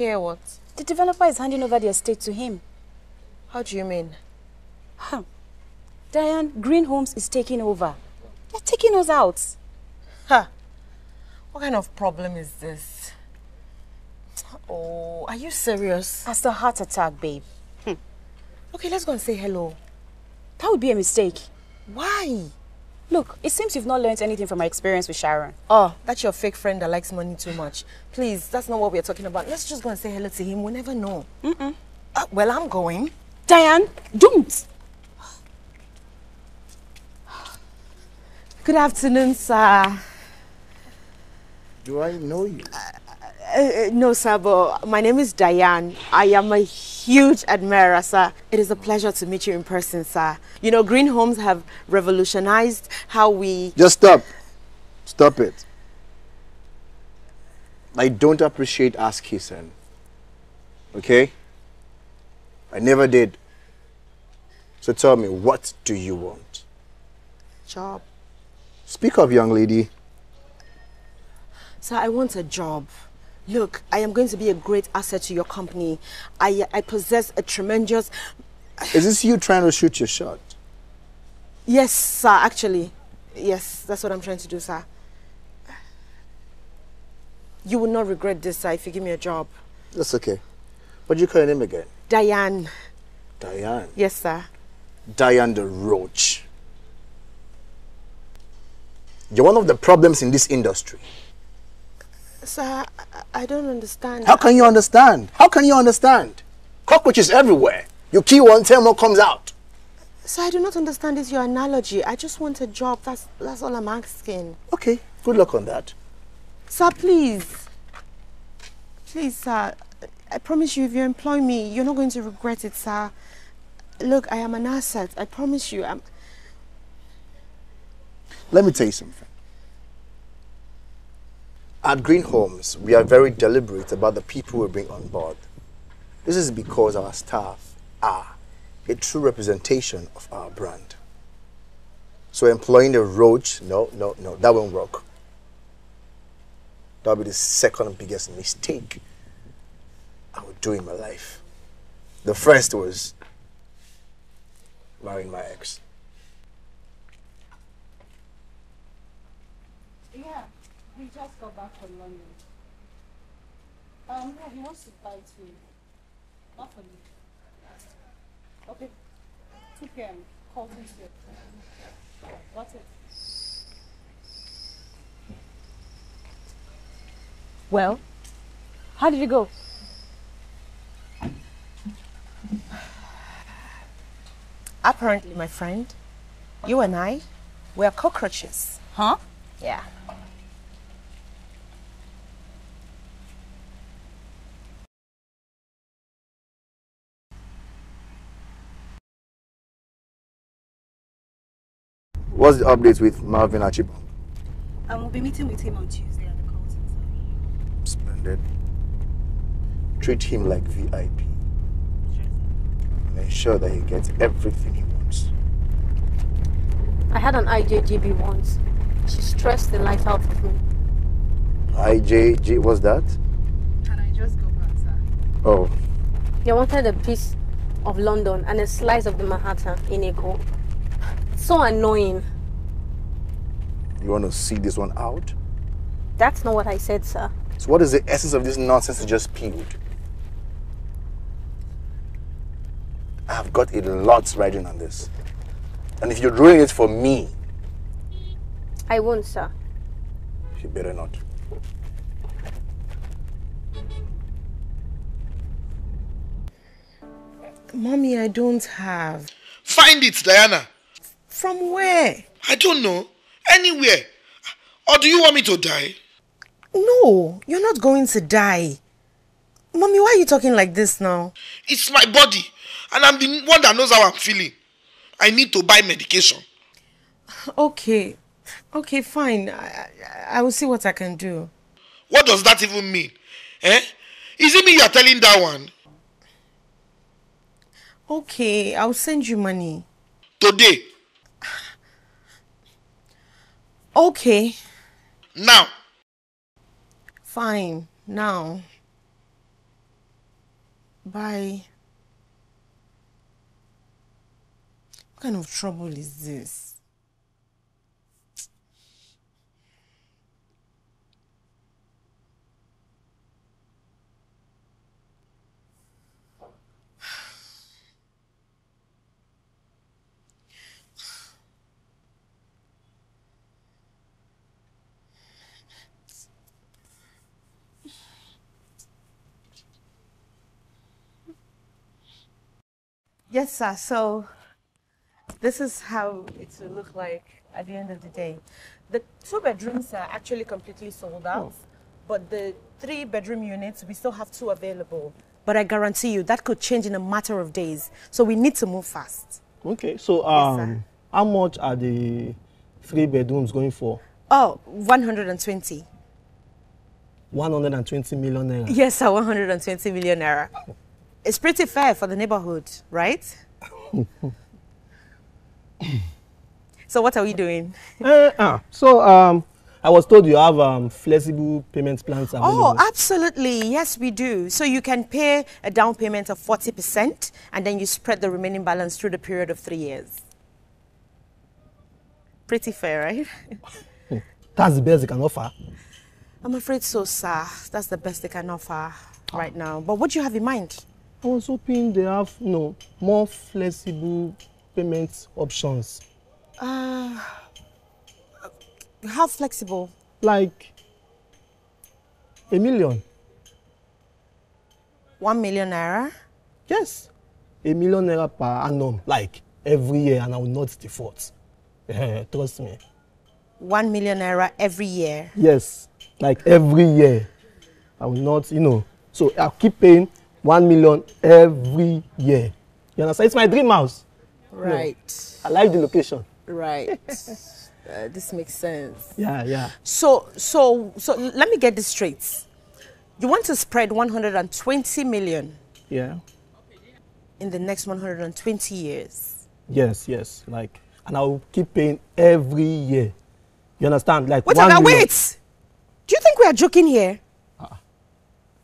Hear what? The developer is handing over the estate to him. How do you mean? Huh. Diane, Green Homes is taking over. They're taking us out. Huh. What kind of problem is this? Oh, are you serious? That's a heart attack, babe. Hmm. Okay, let's go and say hello. That would be a mistake. Why? Look, it seems you've not learned anything from my experience with Sharon. Oh, that's your fake friend that likes money too much. Please, that's not what we're talking about. Let's just go and say hello to him. We'll never know. Mm-mm. Uh, well, I'm going. Diane, don't! Good afternoon, sir. Do I know you? Uh, uh, no, sir, but my name is Diane. I am a huge admirer, sir. It is a pleasure to meet you in person, sir. You know, green homes have revolutionized how we... Just stop. Stop it. I don't appreciate ass kissing. Okay? I never did. So tell me, what do you want? Job. Speak up, young lady. Sir, I want a job. Look, I am going to be a great asset to your company. I, uh, I possess a tremendous... Is this you trying to shoot your shot? Yes, sir, actually. Yes, that's what I'm trying to do, sir. You will not regret this, sir, if you give me a job. That's okay. What do you call your name again? Diane. Diane? Yes, sir. Diane the Roach. You're one of the problems in this industry. Sir, I don't understand. How can you understand? How can you understand? Cockroaches everywhere. You kill one, ten more comes out. Sir, I do not understand this your analogy. I just want a job. That's that's all I'm asking. Okay, good luck on that. Sir, please. Please, sir. I promise you, if you employ me, you're not going to regret it, sir. Look, I am an asset. I promise you. I'm... Let me tell you something. At Green Homes, we are very deliberate about the people we bring on board. This is because our staff are a true representation of our brand. So employing a roach, no, no, no, that won't work. That'll be the second biggest mistake I would do in my life. The first was marrying my ex. Yeah, we just got back from London. Um, yeah, he wants to buy too. Not for me. Okay. 2 p.m. Call Tuesday. What's it? Well, how did it go? Apparently, my friend, you and I, we are cockroaches. Huh? Yeah. What's the update with Marvin Archibald? Um, we'll be meeting with him on Tuesday at the Carlton Splendid. Treat him like VIP. And ensure that he gets everything he wants. I had an IJGB once. She stressed the life out of me. IJG, what's that? Can I just go back, sir? Oh, They wanted a piece of London and a slice of the Manhattan in Eko. So annoying. you want to see this one out? That's not what I said, sir. So what is the essence of this nonsense you just spewed? I have got a lot riding on this. And if you're doing it for me, I won't, sir. you better not. Mommy, I don't have. Find it, Diana. From where? I don't know. Anywhere. Or do you want me to die? No, you're not going to die. Mommy, why are you talking like this now? It's my body. And I'm the one that knows how I'm feeling. I need to buy medication. Okay. Okay, fine. I, I, I will see what I can do. What does that even mean? Eh? Is it me you're telling that one? Okay, I'll send you money. Today. Okay, Now. fine. Now. Bye. What kind of trouble is this? Yes, sir. So this is how it will look like at the end of the day. The two bedrooms are actually completely sold out, but the three bedroom units, we still have two available. But I guarantee you that could change in a matter of days. So we need to move fast. Okay, so sir. um, how much are the three bedrooms going for? Oh, 120. 120 million naira. Yes, sir, 120 million naira. It's pretty fair for the neighborhood, right? so what are we doing? Eh, ah, so um, I was told you have um, flexible payment plans available. Oh, absolutely. Yes, we do. So you can pay a down payment of 40% and then you spread the remaining balance through the period of three years. Pretty fair, right? That's the best they can offer. I'm afraid so, sir. That's the best they can offer right now. But what do you have in mind? I was hoping they have, you know, more flexible payment options. Uh, how flexible? Like a million. One million naira? Yes. A million naira per annum, like every year, and I will not default. Trust me. One million naira every year. Yes, like every year. I will not, you know. So I'll keep paying one million every year. You understand? It's my dream house. Right. I like the location. Right. uh, this makes sense. Yeah, yeah. So, so, so let me get this straight. You want to spread 120 million Yeah. in the next 120 years. Yes, yes. Like, and I will keep paying every year. You understand? Like Wait, one million- wait! Do you think we are joking here?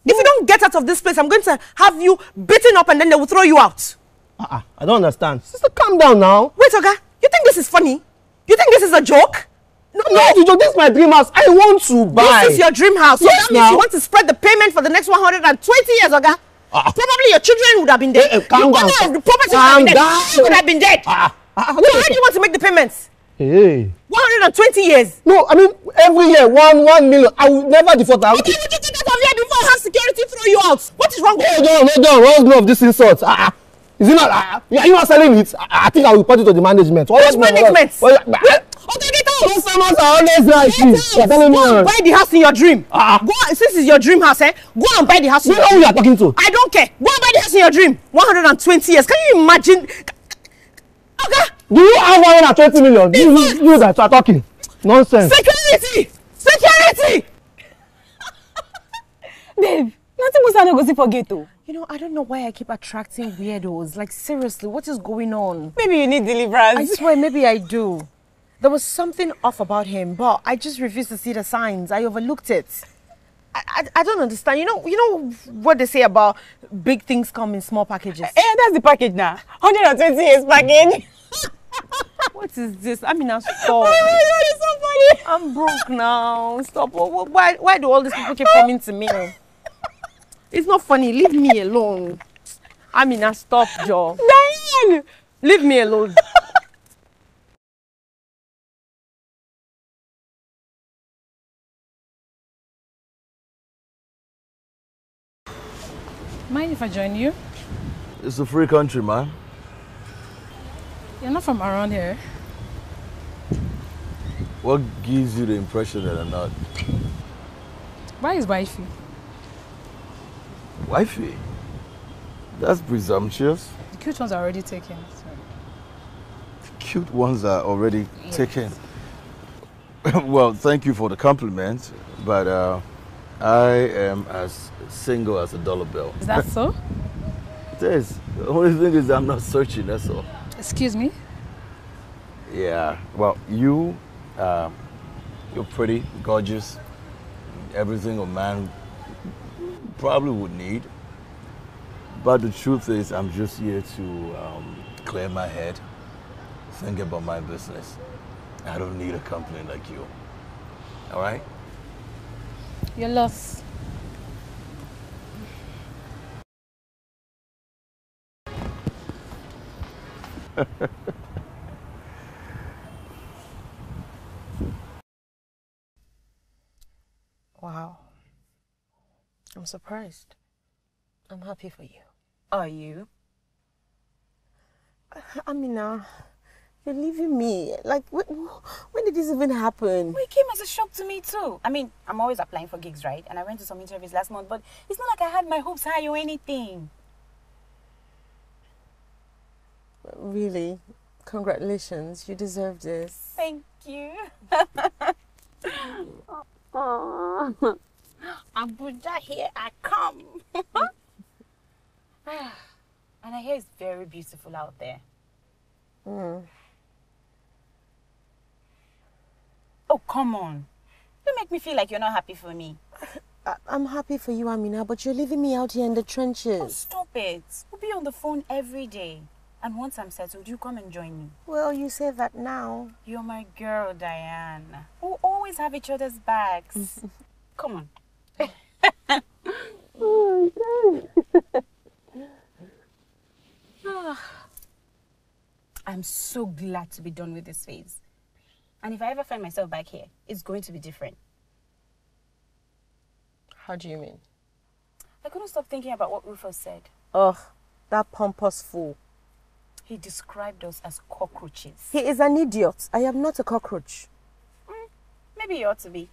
If you don't get out of this place, I'm going to have you beaten up and then they will throw you out. Uh-uh, I don't understand. Sister, calm down now. Wait, Oga, you think this is funny? You think this is a joke? No, No, you joke. This is my dream house. I want to buy. This is your dream house. So Yes, that means now. you want to spread the payment for the next 120 years, Oga. Ah. Probably your children would have been dead. Eh, eh, calm you down. the property Calm would have been down. dead. You would have been dead. Ah, ah, So how do you want to make the payments? Hey. 120 years. No, I mean every year one one million. I will never default. Would you get out of here before have security throw you out? What is wrong with Hold you? on, hold on. What's none of this insult? Ah, ah. is it not? Ah, ah. are you not selling it? I, I think I will report it to the management. What, Which management? Wait, Okay, get out. Customers are always telling me. Go and buy the house in your dream. Ah. Go on, since it's your dream house, eh? Go and buy the house You your know who you are talking to? I don't care. Go and buy the house in your dream. 120 years. Can you imagine? Okay. Do you have one hundred and twenty million? You, you, you that are talking nonsense. Security! Security! Babe, nothing was I go see for oh. You know, I don't know why I keep attracting weirdos. Like, seriously, what is going on? Maybe you need deliverance. I swear, maybe I do. There was something off about him, but I just refused to see the signs. I overlooked it. I, I, I don't understand. You know, you know what they say about big things come in small packages. Eh, that's the package now. 120 years package. What is this? I mean, now stop. oh my god, it's so funny. I'm broke now. Stop. Wh- wh- Why, why do all these people keep coming to me? It's not funny. Leave me alone. I mean, now stop, Joe. Diane! Leave me alone. Mind if I join you? It's a free country, man. You're not from around here. What gives you the impression that I'm not Why is wifey? Wifey? That's presumptuous. The cute ones are already taken. So. Cute ones are already taken. well, thank you for the compliment, but uh, I am as single as a dollar bill. Is that so? It is. The only thing is I'm not searching, that's all. Excuse me? Yeah. Well, you, uh, you're pretty, gorgeous, everything a man probably would need. But the truth is, I'm just here to um, clear my head, think about my business. I don't need a company like you. All right? You're lost. Wow. I'm surprised. I'm happy for you. Are you? Amina, you're leaving me. Like, when, when did this even happen? Well, it came as a shock to me too. I mean, I'm always applying for gigs, right? And I went to some interviews last month, but it's not like I had my hopes high or anything. Really? Congratulations. You deserve this. Thank you. Abuja, here I come. and I hear it's very beautiful out there. Mm. Oh, come on. Don't make me feel like you're not happy for me. I- I'm happy for you, Amina, but you're leaving me out here in the trenches. Oh, stop it. We'll be on the phone every day. And once I'm settled, you come and join me. Well, you say that now. You're my girl, Diane. We'll always have each other's backs. come on. I'm so glad to be done with this phase. And if I ever find myself back here, it's going to be different. How do you mean? I couldn't stop thinking about what Rufus said. Ugh, that pompous fool. He described us as cockroaches. He is an idiot. I am not a cockroach. Mm, maybe you ought to be.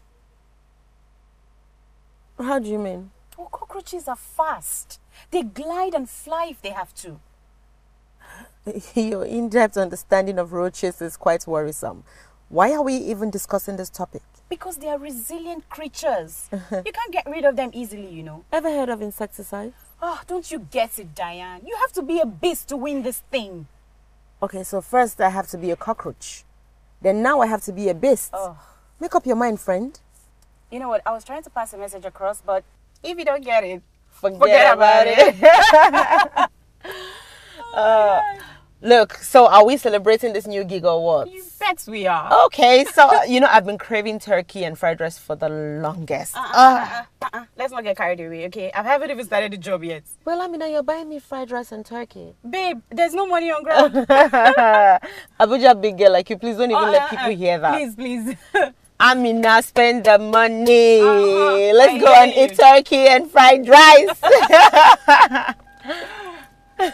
How do you mean? Well, cockroaches are fast. They glide and fly if they have to. Your in depth understanding of roaches is quite worrisome. Why are we even discussing this topic? Because they are resilient creatures. you can't get rid of them easily, you know. Ever heard of insecticide? Oh, don't you get it, Diane? You have to be a beast to win this thing. Okay, so first I have to be a cockroach. Then now I have to be a beast. Oh. Make up your mind, friend. You know what? I was trying to pass a message across, but if you don't get it, Forget, forget about it. Uh, look, so are we celebrating this new gig or what? you bet we are. Okay, so you know I've been craving turkey and fried rice for the longest. Ah. Uh, uh, let's not get carried away, okay? I haven't even started the job yet. Well, I mean, you're buying me fried rice and turkey. Babe, there's no money on ground. Abuja big girl like you, please don't even Uh, let uh, people uh, hear that. Please, please. I mean, now spend the money. Uh-huh, Let's I go and eat turkey and fried rice.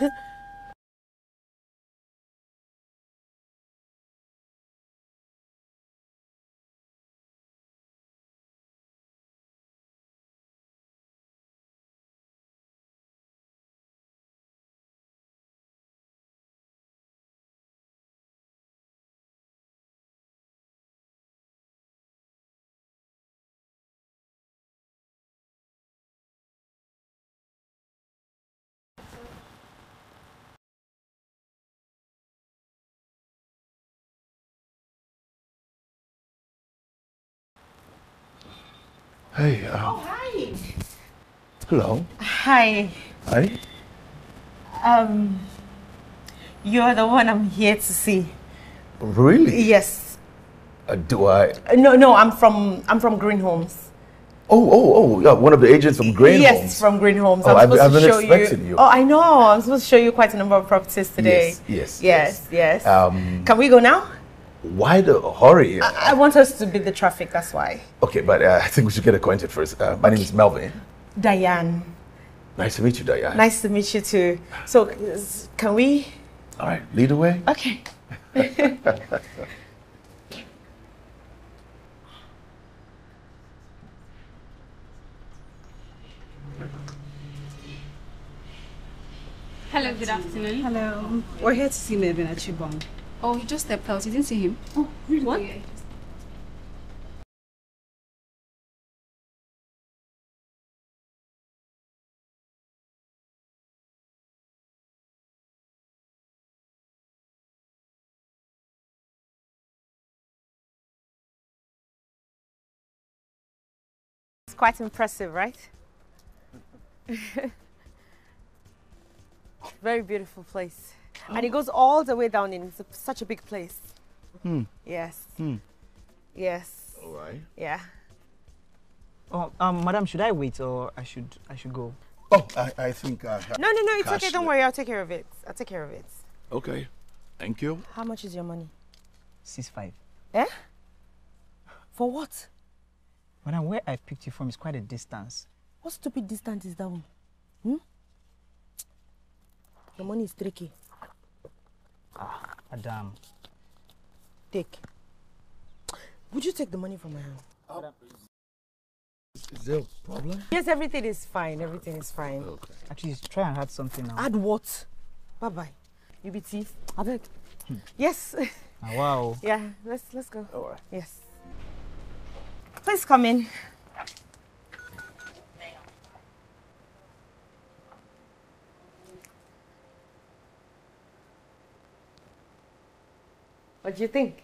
Hey, uh, Hi. hello. Hi. Hi. Um, you're the one I'm here to see. Really? Yes. Uh, do I? Uh, No, no, I'm from I'm from Green Homes. Oh, oh, oh, yeah, one of the agents from Green yes, Homes. from Green Homes. Oh, I'm I've- supposed I've to been show expecting you. Oh, I know. I'm supposed to show you quite a number of properties today. Yes, yes, yes, yes. Um, Can we go now? Why the hurry? I want us to beat the traffic. That's why. okay, but uh, I think we should get acquainted first. Uh, my name is Melvin. Diane, Nice to meet you, Diane. nice to meet you too. So, can we? All right, lead the way. Okay. Hello, good afternoon. Hello. We're here to see Melvin Achibong. Oh, he just stepped out. You didn't see him? Oh, what? It's quite impressive, right? very beautiful place. And it goes all the way down in it's a- such a big place. Hmm. Yes. Hmm. Yes. All right. Yeah. Oh, um, madam, should I wait or I should I should go? Oh, I, I think I have. No, no, no, it's okay. Don't worry. I'll take care of it. I'll take care of it. Okay. Thank you. How much is your money? Six five. Eh? For what? Madam, where I picked you from is quite a distance. What stupid distance is that one? Hmm? Your money is tricky. Madam. Take. Would you take the money from my hand? Is there a problem? Yes, everything is fine. Everything is fine. Okay. Actually, try and add something now. Add what? Bye bye. You be thief. I beg. Yes. Ah, wow. yeah. Let's let's go. All right. Yes. Please come in. What do you think?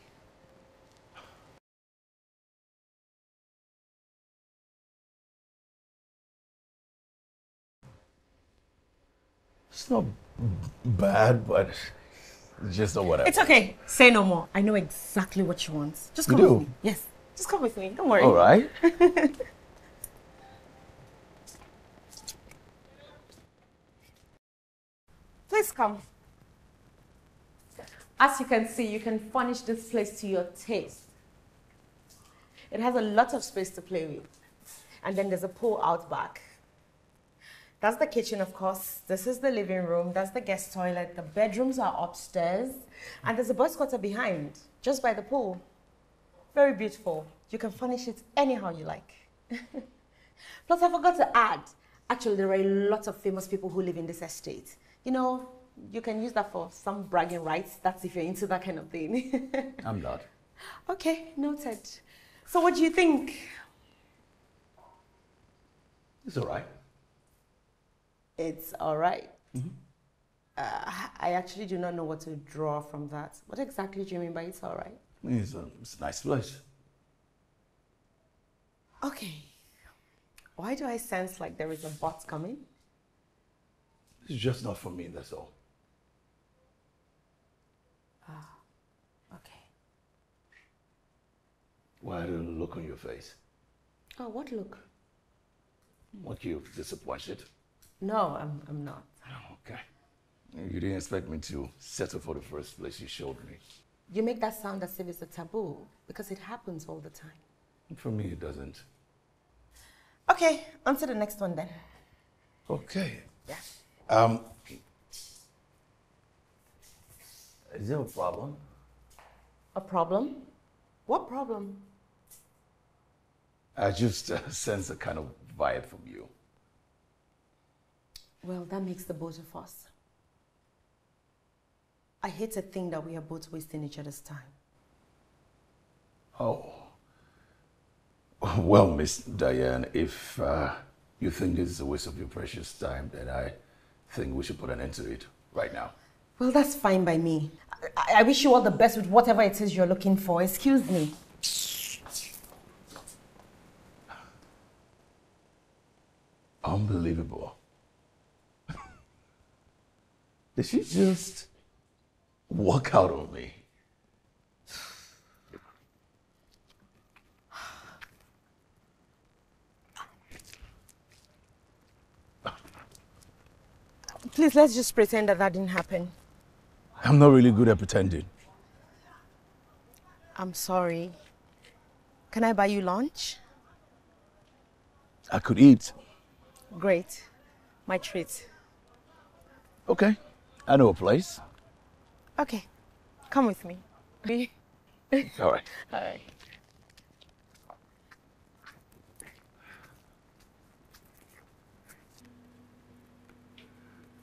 It's not bad, but it's just not whatever. It's okay. Say no more. I know exactly what she wants. Just You come do? with me. Yes. Just come with me. Don't worry. All right. Please come. As you can see, you can furnish this place to your taste. It has a lot of space to play with. And then there's a pool out back. That's the kitchen, of course. This is the living room. That's the guest toilet. The bedrooms are upstairs. And there's a boys' quarter behind, just by the pool. Very beautiful. You can furnish it anyhow you like. Plus, I forgot to add, actually, there are a lot of famous people who live in this estate. You know, you can use that for some bragging rights. That's if you're into that kind of thing. I'm not. okay, noted. So, what do you think? It's all right. It's all right. Uh, I actually do not know what to draw from that. What exactly do you mean by it's all right? It's a, it's a nice place. Okay. Why do I sense like there is a bot coming? It's just not for me, that's all. Ah, okay. Why the look on your face? Oh, what look? What you disappointed? No, I'm, I'm not. Okay. You didn't expect me to settle for the first place you showed me. You make that sound as if it's a taboo because it happens all the time. For me, it doesn't. Okay, on to the next one then. Okay. Yeah. Um, is there a problem? A problem? What problem? I just uh, sense a kind of vibe from you. Well, that makes the both of us. I hate to think that we are both wasting each other's time. Oh. Well, Miss Diane, if uh, you think this is a waste of your precious time, then I think we should put an end to it right now. Well, that's fine by me. I, I wish you all the best with whatever it is you're looking for. Excuse me. Unbelievable. Did she just walk out on me? Please, let's just pretend that that didn't happen. I'm not really good at pretending. I'm sorry. Can I buy you lunch? I could eat. Great. My treat. Okay. I know a place. Okay. Come with me. Be. All right. All right.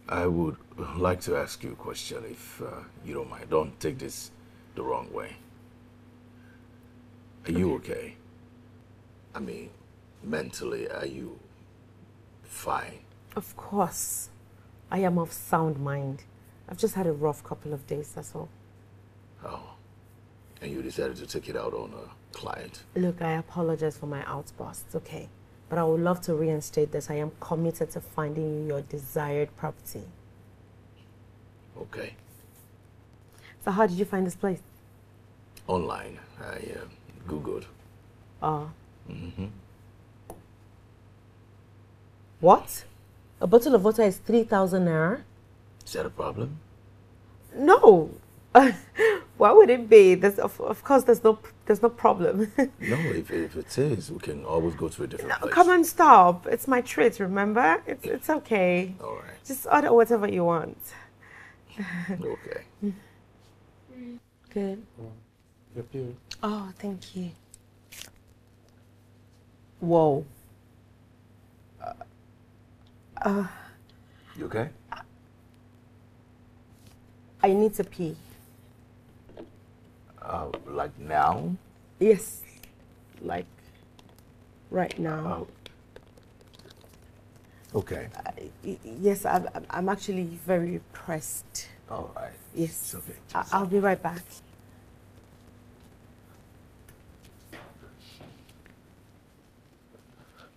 I would like to ask you a question if uh, you don't mind. Don't take this the wrong way. Are you okay? I mean, mentally, are you fine? Of course. I am of sound mind. I've just had a rough couple of days, that's all. Oh. And you decided to take it out on a client? Look, I apologize for my outbursts, okay? But I would love to reinstate this. I am committed to finding you your desired property. Okay. So how did you find this place? Online. I uh, Googled. Oh. Mm-hmm. What? A bottle of water is 3,000 naira? Is that a problem? No. Why would it be? There's, of, of course, there's no, there's no problem. No, if, if it is, we can always go to a different place. Come on, stop. It's my treat, remember? It's, it's okay. All right. Just order whatever you want. Okay. Good. Your bill. Oh, thank you. Whoa. Uh, uh, You okay? I need to pee. Uh, like now? Yes. Like right now. Okay. Y- Yes, I'm, I'm- actually very pressed. All right. Yes. okay. I- I'll be right back.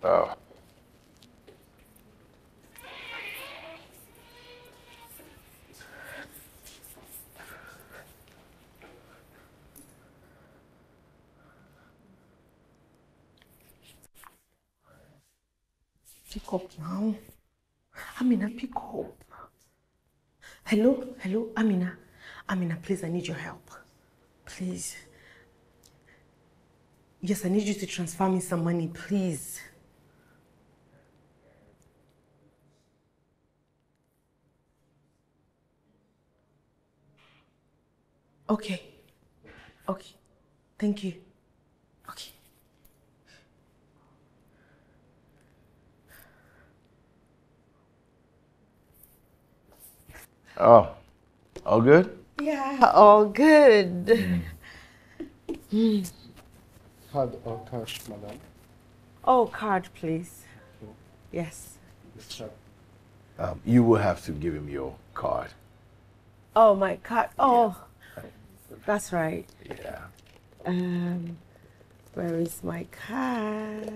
Oh. Pick up now. Amina, pick up. Hello, hello, Amina. Amina, please, I need your help. Please. Yes, I need you to transfer me some money, please. Okay. Okay. Thank you. Okay. Oh. All good? Yeah, all good. Mm. Card or cash, madam? Oh, card, please. Yes. Yes, sir. Um, you will have to give him your card. Oh, my card. Oh, that's right. Yeah. Um, where is my card?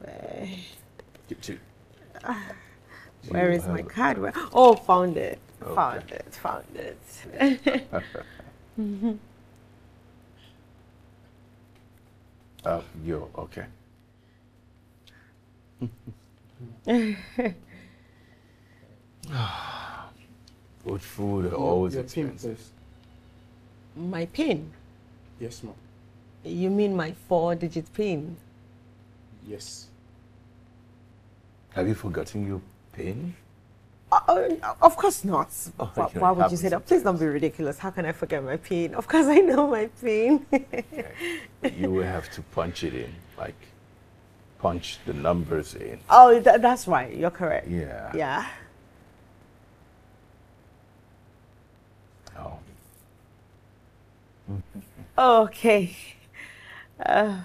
Where, Get to. ah, where You is my card? Where, oh, found it. Okay. Found it. Found it. Mhm. Uh, you okay? Good food are always your pin, expensive. please. my PIN. Yes, ma'am. You mean my four-digit PIN? Yes. Have you forgotten your pin? Uh, uh, of course not. Oh, why, would you say that? Please don't be ridiculous. How can I forget my PIN? Of course I know my PIN. you will have to punch it in, like punch the numbers in. oh, tha- that's right. You're correct. Yeah. Yeah. Oh. Okay. Uh,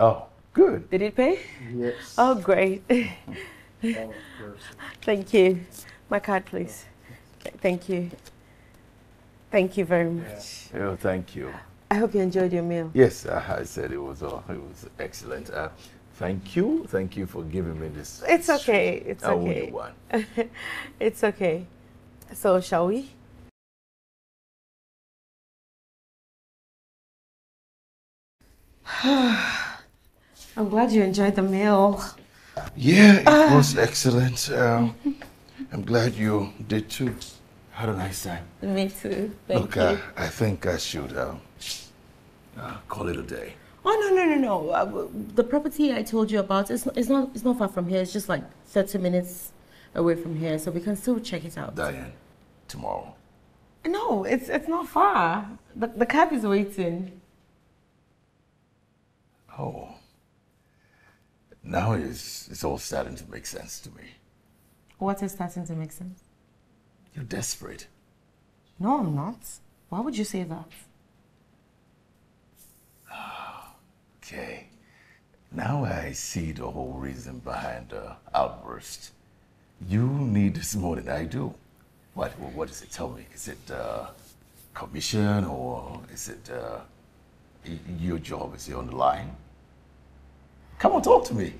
Oh, good. did it pay? Yes. Oh, great. Thank you. My card, please. Thank you. Thank you very much. Oh, thank you. I hope you enjoyed your meal. Yes, uh, I said it was uh, it was excellent. Uh, thank you, thank you for giving me this. It's okay. It's I owe you okay. one. it's okay. So, shall we? I'm glad you enjoyed the meal. Yeah, it Ah. was excellent. Uh, I'm glad you did too. Had a nice time. Me too. Thank Look, you. uh, I think I should uh, uh, call it a day. Oh no no no no! Uh, the property I told you about is it's not it's not far from here. It's just like thirty minutes away from here, so we can still check it out. Diane, tomorrow. No, it's it's not far. The the cab is waiting. Oh. Now it's, it's all starting to make sense to me. What is starting to make sense? You're desperate. No, I'm not. Why would you say that? Okay. Now I see the whole reason behind the outburst. You need this more than I do. What, what does it tell me? Is it uh, commission or is it uh, your job is here on the line. Come on, talk to me.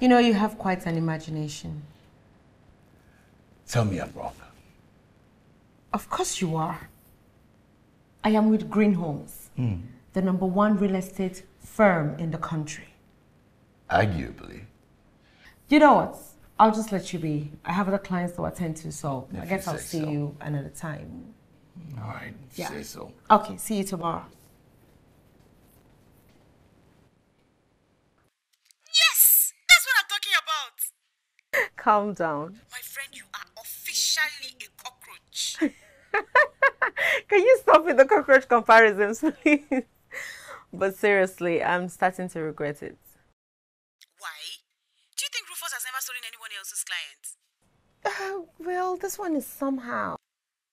You know, you have quite an imagination. Tell me I'm wrong. Of course you are. I am with Green Homes, hmm. the number one real estate firm in the country. Arguably. You know what? I'll just let you be. I have other clients to attend to, so I guess I'll see so. you another time. All right, Yeah. say so. Okay, see you tomorrow. Yes! That's what I'm talking about! Calm down. My friend, you are officially a cockroach. Can you stop with the cockroach comparisons, please? But seriously, I'm starting to regret it. Why? Do you think Rufus has never stolen anyone else's clients? Uh, well, this one is somehow.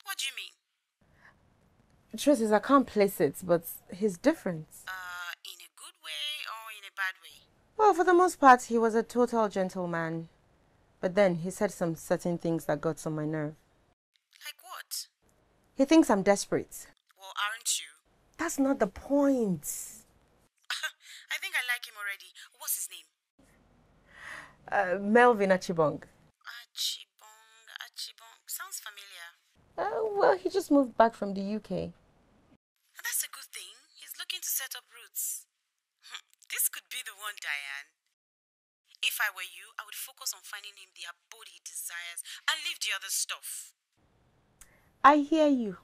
What do you mean? Truth is, I can't place it, but he's different. Uh, in a good way or in a bad way? Well, for the most part, he was a total gentleman. But then he said some certain things that got on my nerve. Like what? He thinks I'm desperate. Well, aren't you? That's not the point. I think I like him already. What's his name? Uh, Melvin Achibong. Achibong. Achibong. Sounds familiar. Uh, well, he just moved back from the UK. That's a good thing. He's looking to set up roots. This could be the one, Diane. If I were you, I would focus on finding him the abode he desires and leave the other stuff. I hear you.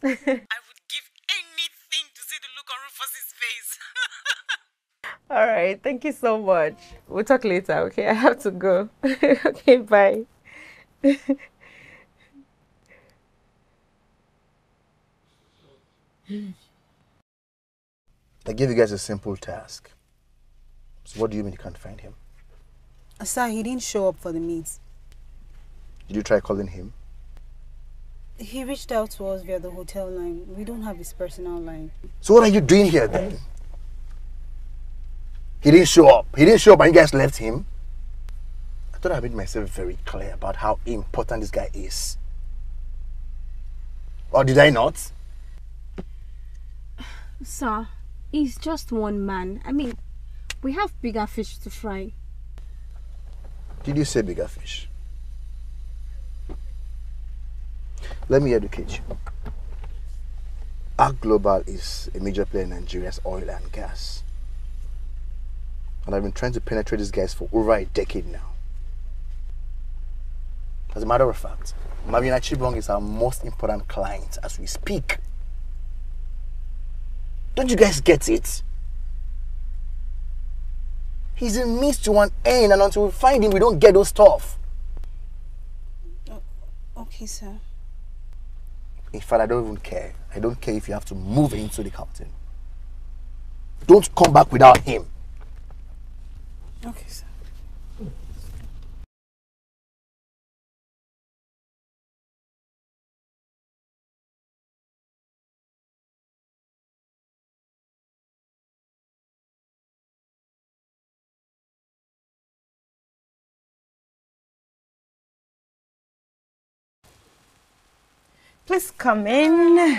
I would give anything to see the look on Rufus's face. All right, thank you so much. We'll talk later, okay? I have to go. okay, bye. I gave you guys a simple task. So what do you mean you can't find him? Sir, he didn't show up for the meet. Did you try calling him? He reached out to us via the hotel line. We don't have his personal line. So what are you doing here then? He didn't show up. He didn't show up and you guys left him. I thought I made myself very clear about how important this guy is. Or did I not? Sir, he's just one man. I mean, we have bigger fish to fry. Did you say bigger fish? Let me educate you. Arc Global is a major player in Nigeria's oil and gas. And I've been trying to penetrate these guys for over a decade now. As a matter of fact, Melvin Achibong is our most important client as we speak. Don't you guys get it? He's a means to an end, and until we find him, we don't get those stuff. Okay, sir. In fact, I don't even care. I don't care if you have to move into the captain. Don't come back without him. Okay, sir. Please come in.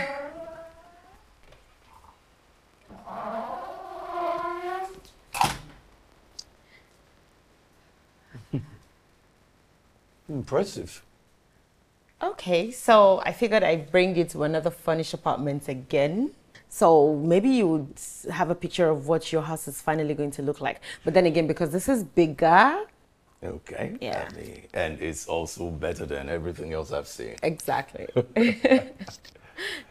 Impressive. Okay, so I figured I'd bring you to another furnished apartment again. So maybe you would have a picture of what your house is finally going to look like. But then again, because this is bigger, Okay. Yeah. I mean, and it's also better than everything else I've seen. exactly.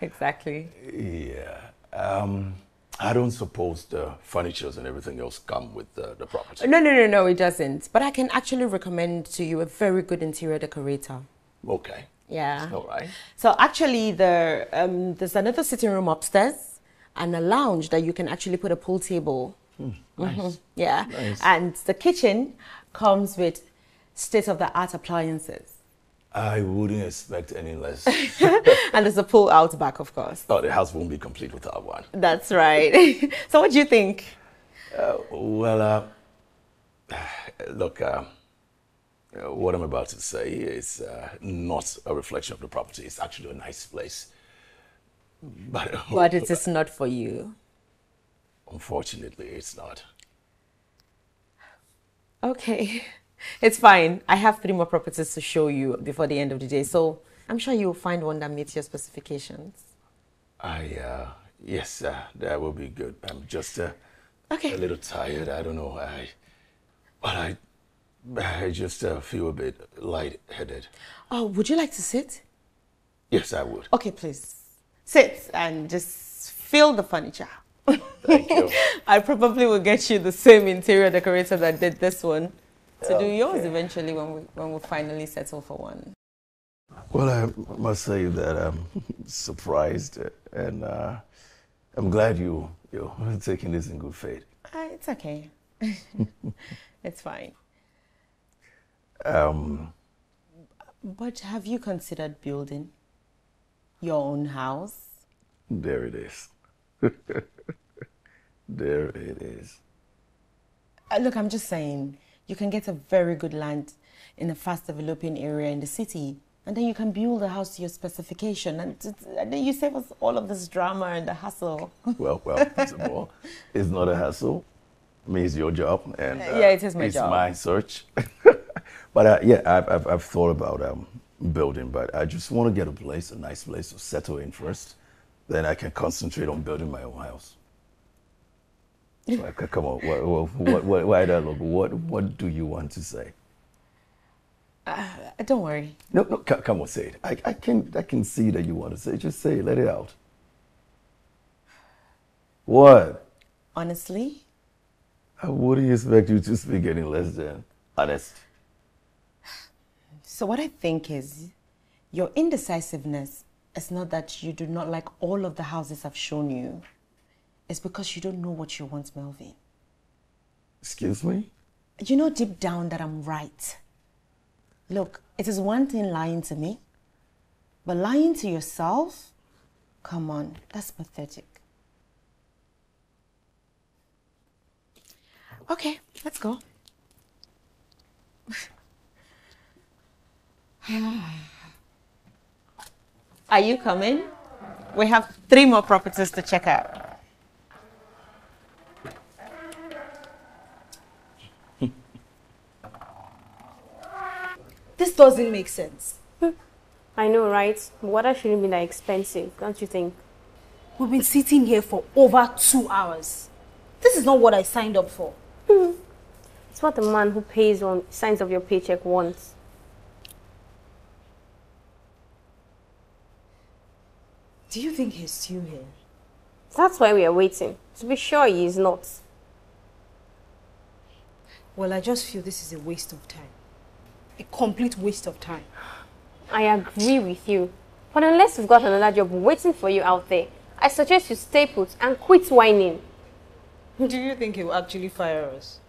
exactly. Yeah. Um, I don't suppose the furnitures and everything else come with the, the property. No, no, no, no, it doesn't. But I can actually recommend to you a very good interior decorator. Okay. Yeah. All right. So actually, the um, there's another sitting room upstairs and a lounge that you can actually put a pool table. nice. Mhm, Yeah. Nice. And the kitchen comes with state of the art appliances. I wouldn't expect any less. and there's a pull out back, of course. oh, the house won't be complete without one. That's right. so, what do you think? Uh, well, uh, look, uh, uh, what I'm about to say is uh, not a reflection of the property. It's actually a nice place. But, But it is not for you. Unfortunately, it's not. Okay, it's fine. I have three more properties to show you before the end of the day, so I'm sure you'll find one that meets your specifications. I, uh, yes, uh, that will be good. I'm just uh, Okay. a little tired. I don't know. I, but I, I just uh, feel a bit lightheaded. Oh, would you like to sit? Yes, I would. Okay, please. Sit and just feel the furniture. Thank you. I probably will get you the same interior decorator that did this one to do yours Okay. eventually when we when we finally settle for one. Well, I must say that I'm surprised and uh, I'm glad you you're taking this in good faith. Uh, it's okay. it's fine. Um, But have you considered building your own house? there it is. There it is. Uh, look, I'm just saying, you can get a very good land in a fast developing area in the city, and then you can build a house to your specification, and, and then you save us all of this drama and the hassle. Well, well, first of all, it's not a hassle. I mean, it's your job, and uh, Yeah, it is my it's job. my search. but uh, yeah, I've, I've, I've thought about um, building, but I just want to get a place, a nice place to settle in first. Then I can concentrate on building my own house. Like, come on, what, what, what, why look? What, what do you want to say? Uh, don't worry. No, no, come on, say it. I, I can, I can see that you want to say it. Just say it. Let it out. What? Honestly, I wouldn't expect you to speak any less than honest. so what I think is your indecisiveness is not that you do not like all of the houses I've shown you. It's because you don't know what you want, Melvin. Excuse me? You know deep down that I'm right. Look, it is one thing lying to me, but lying to yourself? Come on, that's pathetic. Okay, let's go. Are you coming? We have three more properties to check out. This doesn't make sense. I know, right? Water shouldn't be that expensive, don't you think? We've been sitting here for over two hours. This is not what I signed up for. It's what the man who pays on signs of your paycheck wants. Do you think he's still here? That's why we are waiting. To be sure he is not. Well, I just feel this is a waste of time. A complete waste of time. I agree with you. But unless you've got another job waiting for you out there, I suggest you stay put and quit whining. Do you think he'll actually fire us?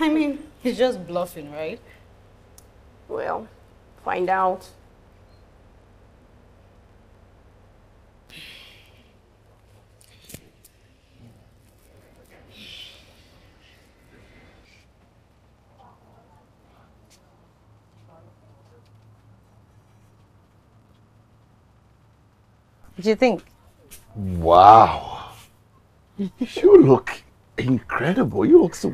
I mean, he's just bluffing, right? Well, find out. What do you think? Wow. you look incredible. You look so.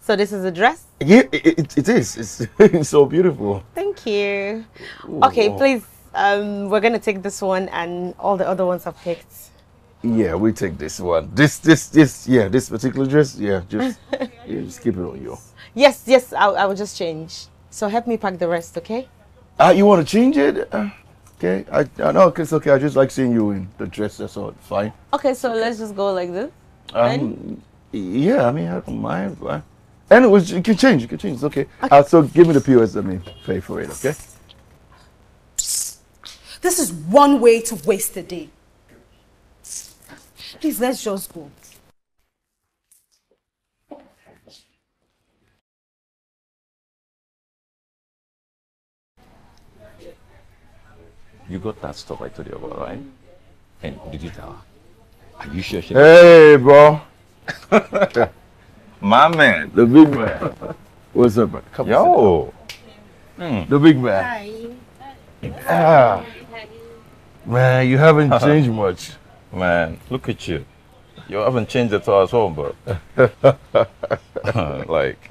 So this is a dress? Yeah, it, it, it is. It's, it's so beautiful. Thank you. Ooh, Okay, please. Um, we're gonna take this one and all the other ones I've picked. Yeah, we take this one. This, this, this. Yeah, this particular dress. Yeah, just, yeah, just keep it on you. Yes, yes, I, I will just change. So help me pack the rest, okay? Uh, you want to change it? Uh, okay. I, I know it's okay. I just like seeing you in the dress. That's all. Fine. Okay, so let's just go like this. Um, yeah, I mean, I don't mind. But... Anyways, you can change. You can change. It's okay. Uh, so give me the POS. Let me pay for it. Okay. This is one way to waste a day. Please, let's just go. You got that stuff I told you about, right? And did you tell her? Are you sure she Hey, bro. My man. The big man. What's up, man? Come Yo. on. The big man. Hi. Ah. Man, you haven't changed much. Man, look at you. You haven't changed at all at all, bro. like,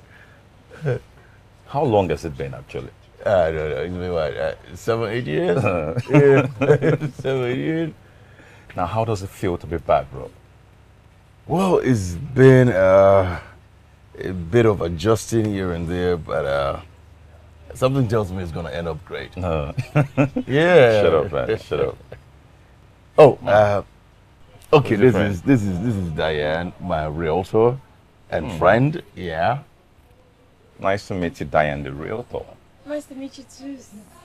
how long has it been actually? I don't know. It's been what, uh, seven, eight years? yeah. seven, eight years. Now, how does it feel to be back, bro? Well, it's been uh, a bit of adjusting here and there, but uh, something tells me it's going to end up great. No. yeah. Shut up, man. Shut up. Oh, uh, okay. This friend? is this is this is Diane, my realtor and Hmm. friend. Yeah. Nice to meet you, Diane, the realtor. Nice to meet you too.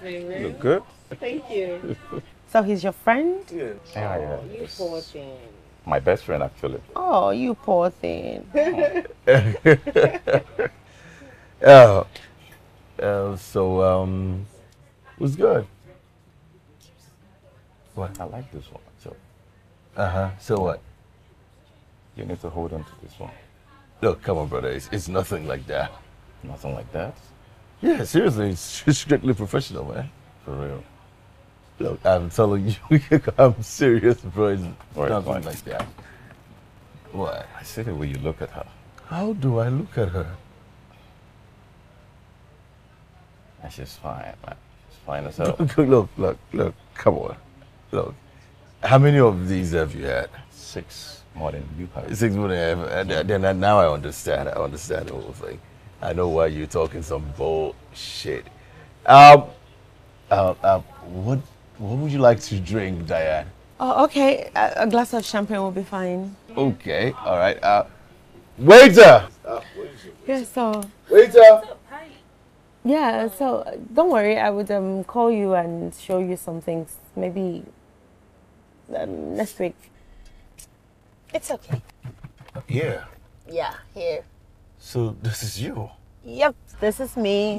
You look good. Thank you. So he's your friend? Yeah, yeah. You poor thing. My best friend, actually. Oh, you poor thing. Oh. Uh, so um, it was good. What? I like this one. So Uh huh. So what? you need to hold on to this one. Look, come on, brother. It's, it's nothing like that. Nothing like that. Yeah, seriously, strictly professional, man. For real. Look, I'm telling you, I'm serious, bro. It's Right, nothing like that. What? I see the way you look at her. How do I look at her? And she's fine, man. She's fine as hell. Look, look, look, look, come on. Look. How many of these have you had? Six more than you have. Six more than I have. And then now I understand. I understand the whole thing. I know why you're talking some bullshit. Um, uh, uh, what, what would you like to drink, Diane? Oh, okay. A, a glass of champagne will be fine. Okay, all right. Uh, waiter! Yeah, so. Waiter! Yeah, so uh, don't worry. I would um, call you and show you some things. Maybe um, next week. It's okay. Yeah. Yeah, here. So this is you. Yep, this is me.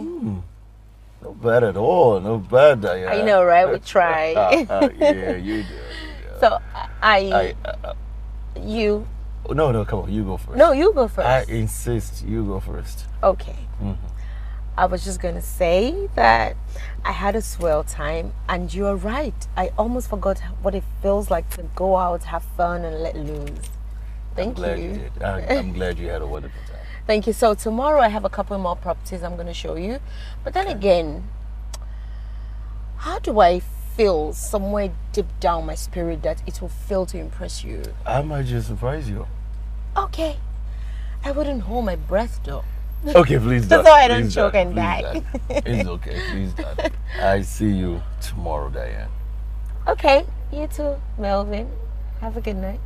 No bad at all. No bad, Diane. I know, right? We try. Uh, yeah, you do. So I, I, uh, you. uh, no, no, come on. You go first. No, you go first. I insist. You go first. Okay. Mhm. I was just gonna say that I had a swell time, and you are right. I almost forgot what it feels like to go out, have fun, and let loose. Thank Glad you. you did. I, I'm glad you had a wonderful time. Thank you. So tomorrow I have a couple more properties I'm gonna show you, but then again, how do I feel somewhere deep down my spirit that it will fail to impress you? I might just surprise you. Okay, I wouldn't hold my breath though. Okay, please don't. Just so I don't Please choke and die. It's okay. Please don't. I see you tomorrow, Diane. Okay, you too, Melvin. Have a good night.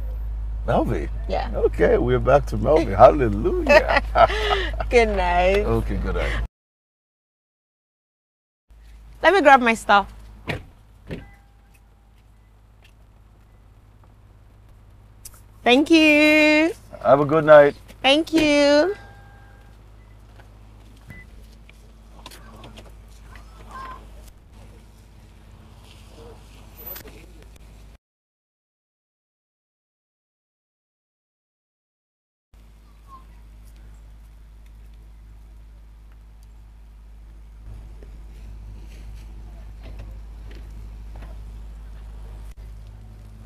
Melvin. Yeah. Okay, we're back to Melvin. Hallelujah. Good night. okay, good night. Let me grab my stuff. Thank you. Have a good night. Thank you.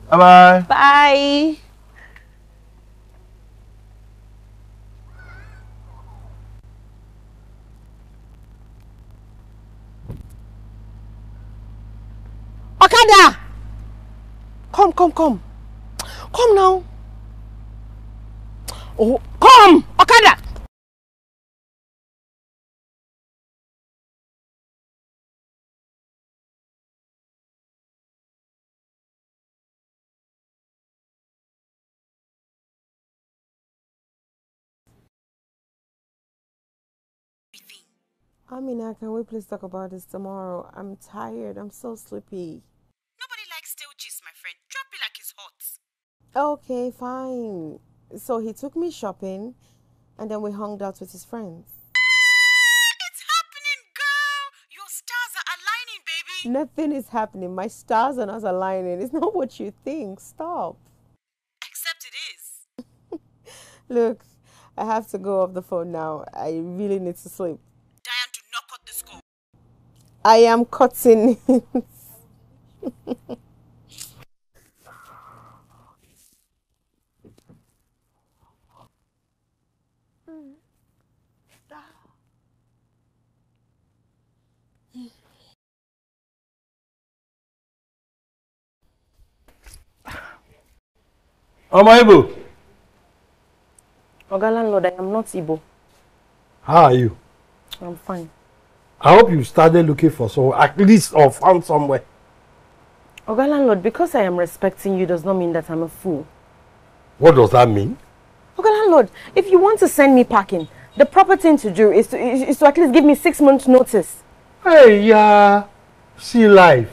Bye bye. Bye. Okada! Come, come, come. Come now. Oh, come! Okada! Amina, can we please talk about this tomorrow? I'm tired. I'm so sleepy. Nobody likes stale gist, my friend. Drop it like it's hot. Okay, fine. So he took me shopping and then we hung out with his friends. It's happening, girl. Your stars are aligning, baby. Nothing is happening. My stars are not aligning. It's not what you think. Stop. Except it is. Look, I have to go off the phone now. I really need to sleep. I am cutting it. ọmọ Igbo. Oga landlord, I am not Igbo. How are you? I'm fine. I hope you started looking for someone, at least or found somewhere. Oga landlord, because I am respecting you does not mean that I'm a fool. What does that mean? Oga landlord, if you want to send me packing, the proper thing to do is to, is, to at least give me six months notice. Hey, yeah, see life.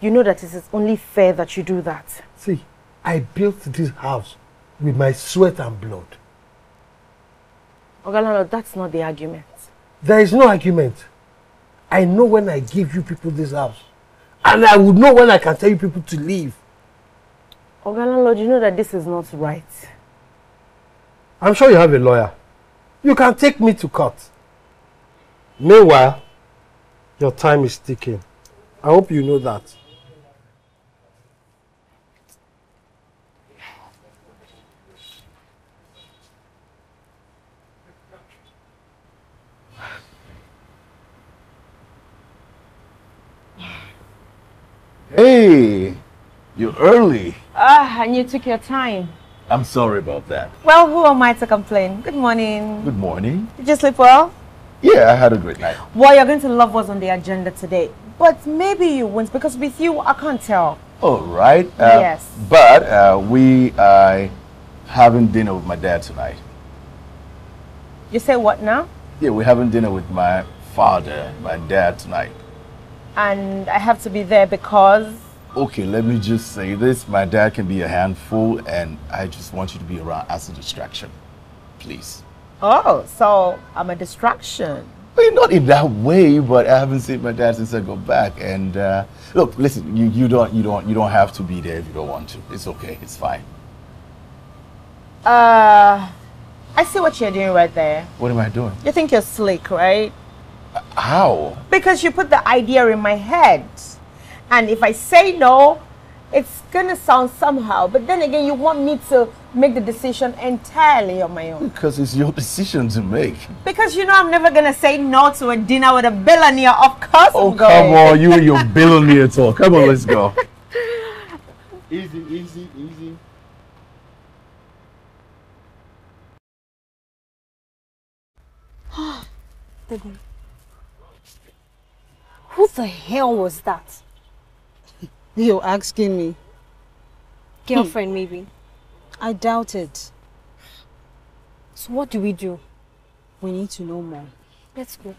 You know that it is only fair that you do that. See, I built this house with my sweat and blood. Oga landlord, that's not the argument. There is no argument. I know when I give you people this house. And I would know when I can tell you people to leave. Oga landlord, you know that this is not right. I'm sure you have a lawyer. You can take me to court. Meanwhile, your time is ticking. I hope you know that. Hey, you're early. Ah, and you took your time. I'm sorry about that. Well, who am I to complain? Good morning. Good morning. Did you sleep well? Yeah, I had a great night. Well, you're going to love what's on the agenda today. But maybe you won't because with you, I can't tell. All right. Uh, Yes. But uh, we are having dinner with my dad tonight. You say what now? Yeah, we're having dinner with my father, my dad tonight. And I have to be there because. Okay, let me just say this. My dad can be a handful, and I just want you to be around as a distraction. Please. Oh, so I'm a distraction. Well, not in that way, but I haven't seen my dad since I got back. And uh, look, listen, you, you don't you don't you don't have to be there if you don't want to. It's okay. It's fine. Uh, I see what you're doing right there. What am I doing? You think you're slick, right? How? Because you put the idea in my head. And if I say no, it's gonna sound somehow. But then again, you want me to make the decision entirely on my own. Because it's your decision to make. Because you know I'm never gonna say no to a dinner with a billionaire. Of course Oh I'm come going. on, you and your billionaire talk. Come on, let's go. Easy, easy, easy. Who the hell was that? You're asking me. Girlfriend, maybe. I doubt it. So what do we do? We need to know more. Let's go.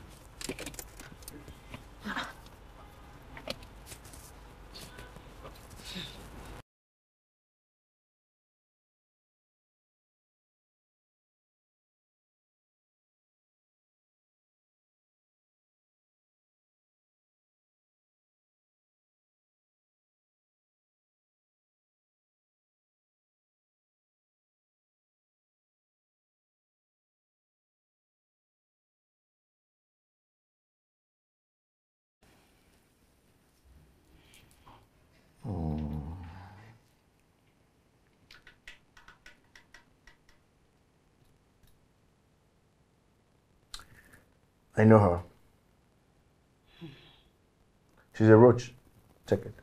I know her. She's a roach. Check it.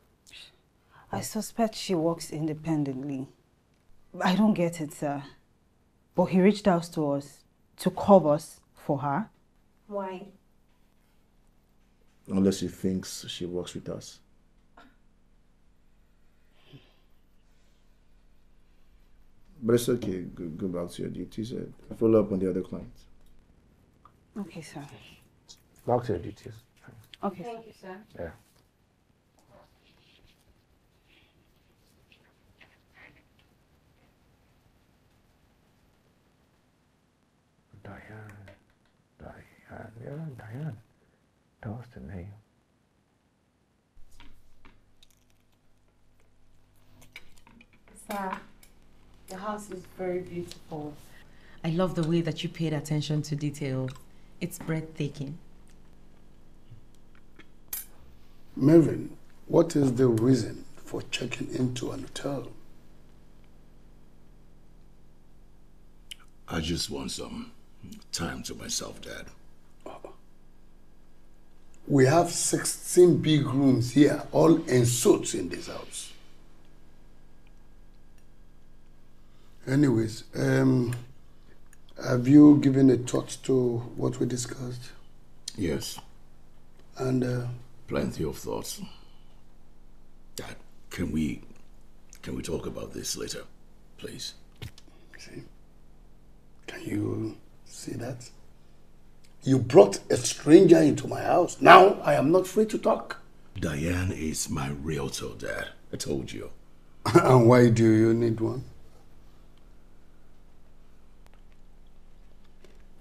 I suspect she works independently. I don't get it, sir. But he reached out to us to cover us for her. Why? Unless she thinks she works with us. But it's okay. Go, go back to your duties. uh, Follow up on the other clients. Okay, sir. Back to your duties. Okay. Thank you, sir. Yeah. Diane. Diane. Yeah, Diane. That was the name. Sir, the house is very beautiful. I love the way that you paid attention to detail. It's breathtaking. Melvin, what is the reason for checking into an hotel? I just want some time to myself, Dad. We have 16 big rooms here, all in suits in this house. Anyways, um, have you given a thought to what we discussed? Yes. And uh, Plenty of thoughts. Dad, can we can we talk about this later, please? see, can you see that? You brought a stranger into my house. Now I am not free to talk. Diane is my realtor, Dad. I told you. and why do you need one?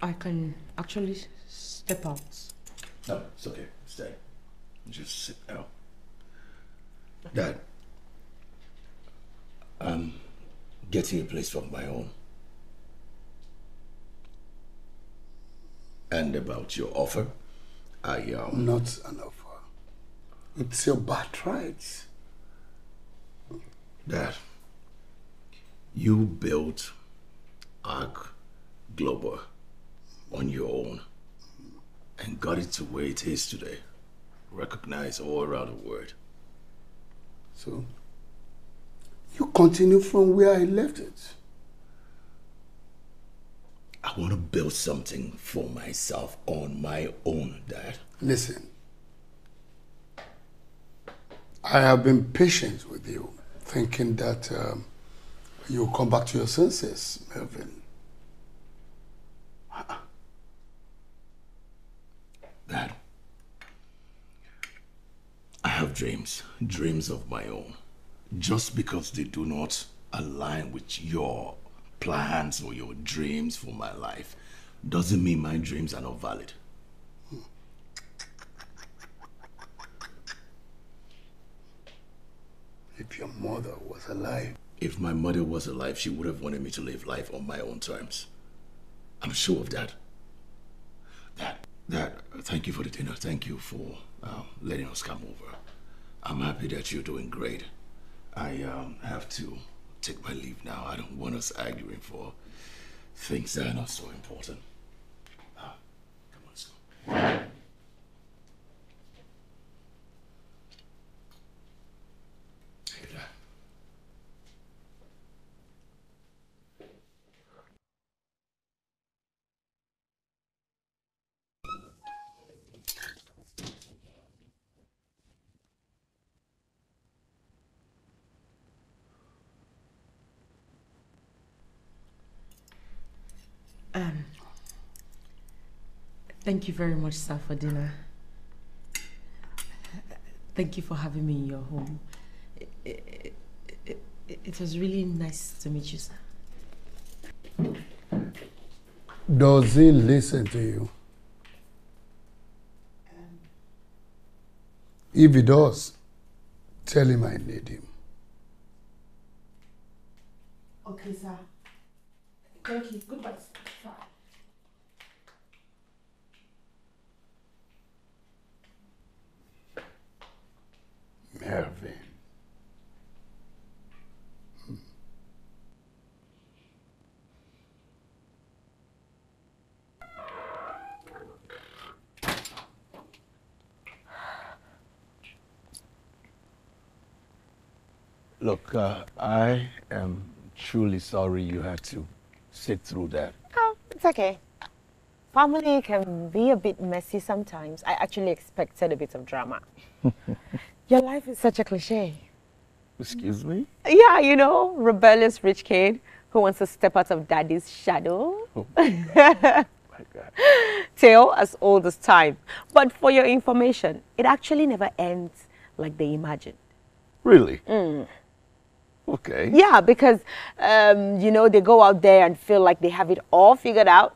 I can actually step out. No, it's okay. Stay. Just sit down. Dad, I'm getting a place of my own. And about your offer, I um. Not an offer. It's your birthright. Dad, you built Arc Global on your own and got it to where it is today. Recognized all around the world. So, you continue from where I left it. I want to build something for myself on my own, Dad. Listen, I have been patient with you, thinking that um, you'll come back to your senses, Melvin. Dad, I have dreams, dreams of my own. Just because they do not align with your plans or your dreams for my life doesn't mean my dreams are not valid. If your mother was alive, If my mother was alive, she would have wanted me to live life on my own terms. I'm sure of that. Dad, Dad, thank you for the dinner. Thank you for um, letting us come over. I'm happy that you're doing great. I um, have to take my leave now. I don't want us arguing for things that are not so important. Uh, come on, let's go. Hey, Dad. Um, thank you very much, sir, for dinner. Thank you for having me in your home. It, it, it, it, was really nice to meet you, sir. does he listen to you? Um, if he does, tell him I need him. Okay, sir. Thank you. Goodbye, Melvin. Look, uh, I am truly sorry you had to sit through that. Oh, it's okay. Family can be a bit messy sometimes. I actually expected a bit of drama. Your life is such a cliche. Excuse me? Yeah, you know, rebellious rich kid who wants to step out of daddy's shadow. Oh my God. Tale as old as time. But for your information, it actually never ends like they imagined. Really? Mm. Okay. Yeah, because, um, you know, they go out there and feel like they have it all figured out.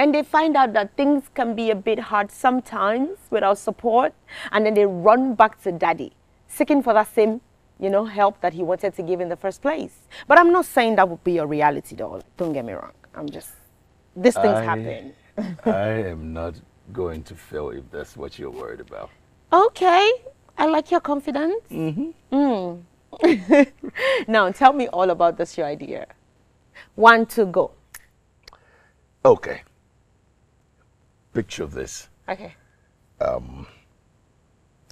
Then they find out that things can be a bit hard sometimes without support. And then they run back to daddy, seeking for that same, you know, help that he wanted to give in the first place. But I'm not saying that would be your reality, though. Don't get me wrong. I'm just, these things I- happen. I am not going to fail if that's what you're worried about. Okay, I like your confidence. Mm-hmm. now, tell me all about this your idea. One to go. Okay. Picture of this. Okay. Um,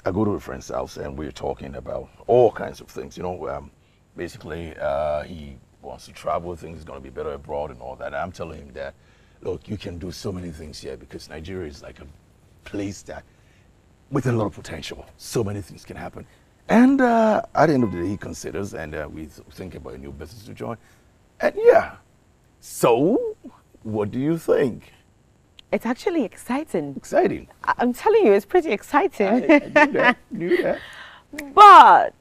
I go to a friend's house and we're talking about all kinds of things. You know, um, basically, uh, he wants to travel, thinks it's going to be better abroad and all that. And I'm telling him that, look, you can do so many things here because Nigeria is like a place that with a lot of potential. So many things can happen. And uh, at the end of the day, he considers, and uh, we think about a new business to join. And yeah, so what do you think? It's actually exciting. Exciting. I- I'm telling you, it's pretty exciting. I, I knew that. Knew that. but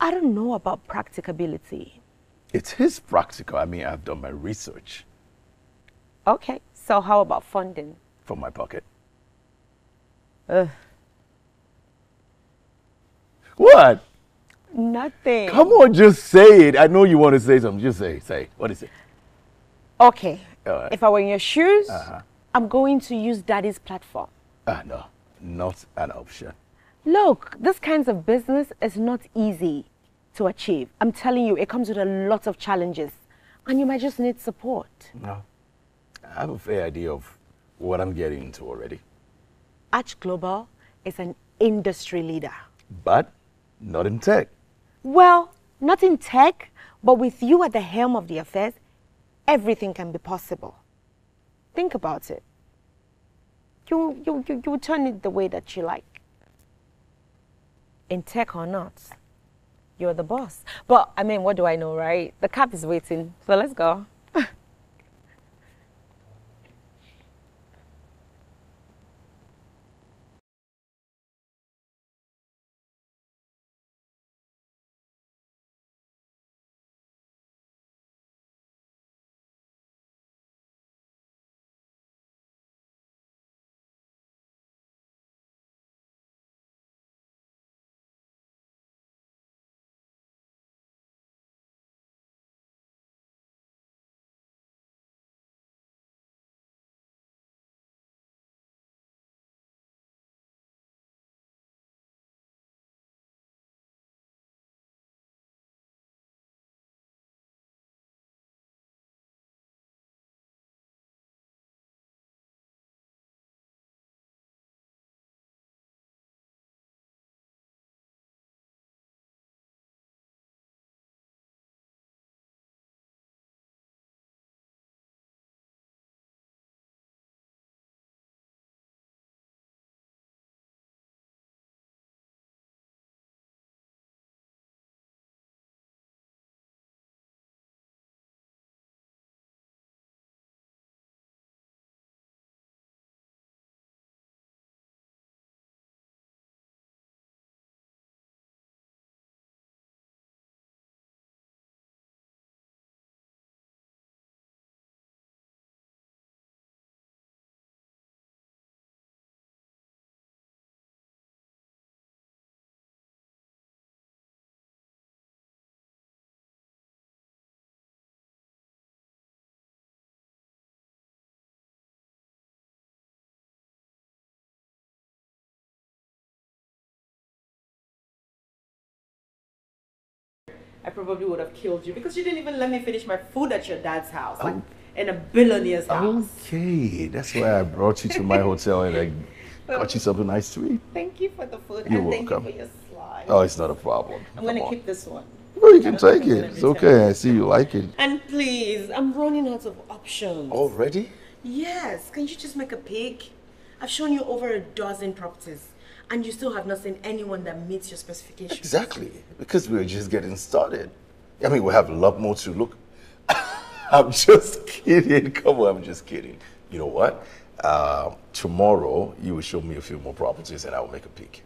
I don't know about practicability. It's his practical. I mean, I've done my research Okay, so how about funding? from my pocket. Ugh, What? nothing. Come on, just say it. I know you want to say something. Just say, say. What is it? Okay, right. if I were in your shoes, Uh-huh. I'm going to use daddy's platform. Ah, no, not an option. Look, this kinds of business is not easy to achieve. I'm telling you, it comes with a lot of challenges, and you might just need support. No. I have a fair idea of what I'm getting into already, Arch Global is an industry leader. but not in tech. Well, not in tech, but with you at the helm of the affairs, everything can be possible. Think about it. You, you, you, you turn it the way that you like. In tech or not, you're the boss. But I mean, what do I know, right? The cab is waiting, so let's go. I probably would have killed you because you didn't even let me finish my food at your dad's house, like in a billionaire's house. Okay, that's why I brought you to my hotel and I got you something nice to eat. Thank you for the food You're and thank welcome. you for your slide. Oh, it's not a problem. I'm gonna Come on. keep this one. No, you can take it. It's okay. I see you like it. And please, I'm running out of options. Already? Yes, can you just make a pick? I've shown you over a dozen properties, and you still have not seen anyone that meets your specifications. Exactly. Because we're just getting started. I mean, we have a lot more to look. I'm just kidding. Come on, I'm just kidding. You know what? Uh, tomorrow, you will show me a few more properties and I will make a pick.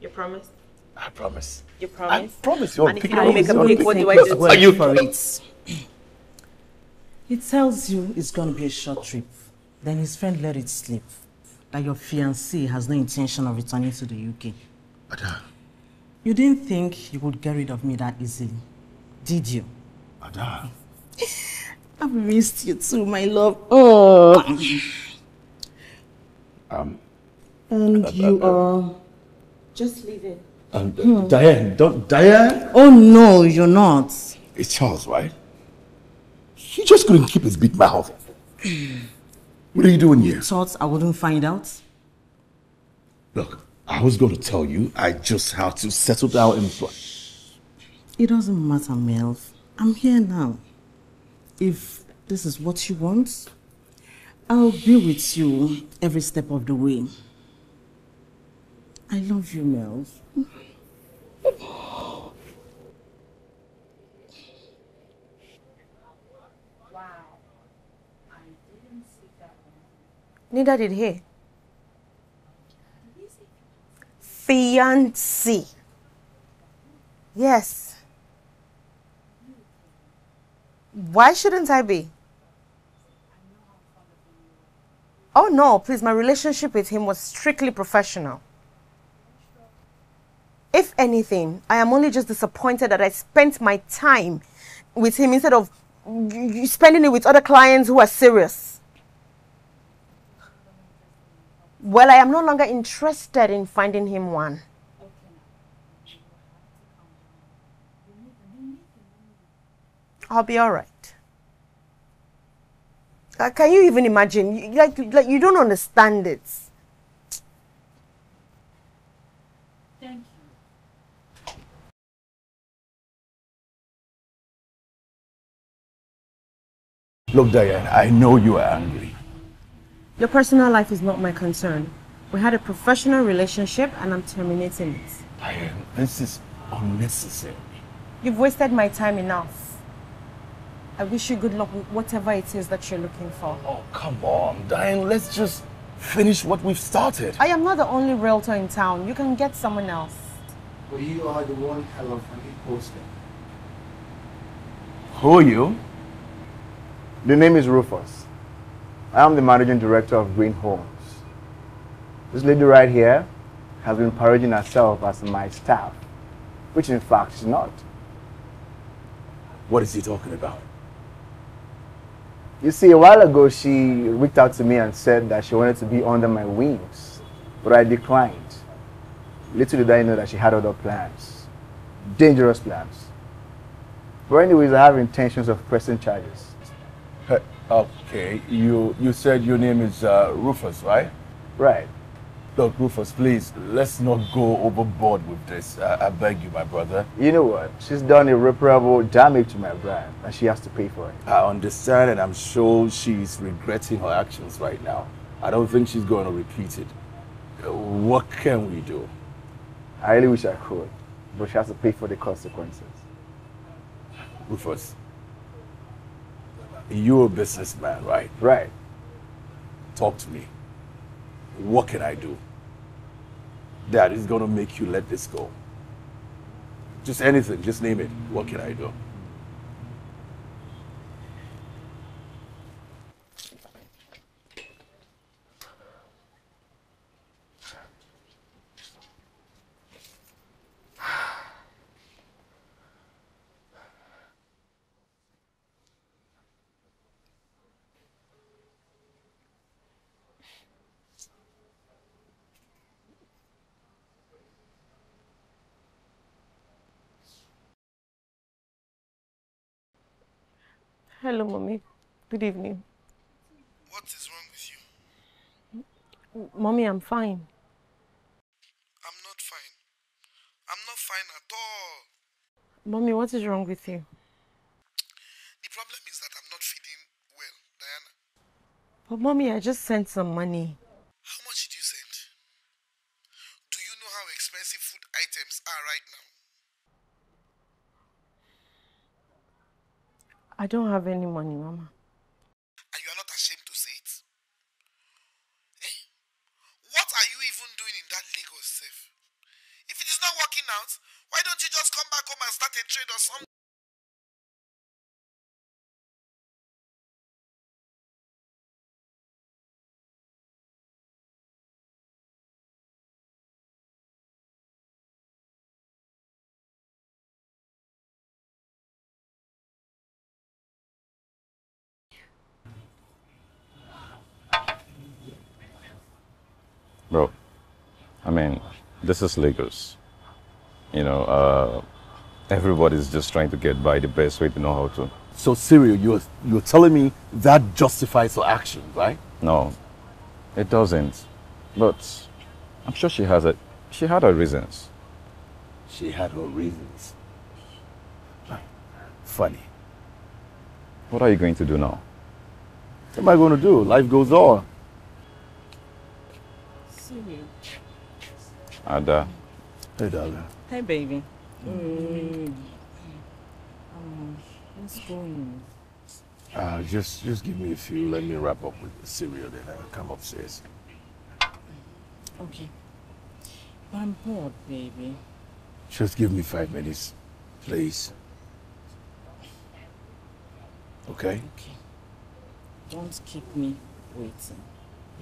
You promise? I promise. You promise? I promise you. And if you don't make a promise, pick, what do. I do? Are you for it. He tells you it's going to be a short trip. Then his friend let it slip that your fiancé has no intention of returning to the UK. Ada, You didn't think you would get rid of me that easily, did you? Ada. I've missed you too, my love. Oh. Um, And uh, you uh, are. Just leave it. um, Hmm. Diane, don't, Diane? Oh no, you're not. It's Charles, right? He just couldn't keep his big mouth. What are you doing here? Thought I wouldn't find out? Look, I was going to tell you, I just had to settle down and. It doesn't matter, Melv. I'm here now. if this is what you want, I'll be with you every step of the way. I love you, Mel. Neither did he. Fiancé. Yes. Why shouldn't I be? Oh no, please, my relationship with him was strictly professional. If anything, I am only just disappointed that I spent my time with him instead of spending it with other clients who are serious. Well, I am no longer interested in finding him one. I'll be all right. Uh, can you even imagine? You- Like, like you don't understand it. Look, Diane, I know you are angry. Your personal life is not my concern. We had a professional relationship and I'm terminating it. Diane, this is unnecessary. You've wasted my time enough. I wish you good luck with whatever it is that you're looking for. Oh, come on, Diane, let's just finish what we've started. I am not the only realtor in town. You can get someone else. But you are the one hell of an imposter. Who are you? The name is Rufus. I am the managing director of Green Homes. This lady right here has been parading herself as my staff, which in fact is not. What is he talking about? You see, a while ago she reached out to me and said that she wanted to be under my wings, but I declined. Little did I know that she had other plans, dangerous plans. But anyways, I have intentions of pressing charges. Okay, you you said your name is uh, Rufus, right? Right. Look, Rufus, please, let's not go overboard with this. I, I beg you, my brother. You know what? She's done irreparable damage to my brand, and she has to pay for it. I understand, and I'm sure she's regretting her actions right now. I don't think she's going to repeat it. What can we do? I really wish I could, but she has to pay for the consequences. Rufus, you're a businessman, right? Right. Talk to me. What can I do that is going to make you let this go? Just anything, just name it. What can I do? Hello, mommy. Good evening. What is wrong with you? Mommy, I'm fine. I'm not fine. I'm not fine at all. Mommy, what is wrong with you? The problem is that I'm not feeling well, Diana. But mommy, I just sent some money. How much did you send? Do you know how expensive food items are right now? I don't have any money, mama. Bro, I mean, this is Lagos. You know, uh, everybody's just trying to get by the best way to know how to. So, Cyril, you're, you're telling me that justifies her action, right? No, it doesn't. But I'm sure she has a, she had her reasons. She had her reasons. Funny. What are you going to do now? What am I going to do? Life goes on. Cyril. Ada. Hey, darling. Hey, baby. Mm. Um, what's going Uh, just, just give me a few. Let me wrap up with the cereal, then I'll come upstairs. Okay. But I'm bored, baby. Just give me five minutes, please. Okay? Okay. Don't keep me waiting.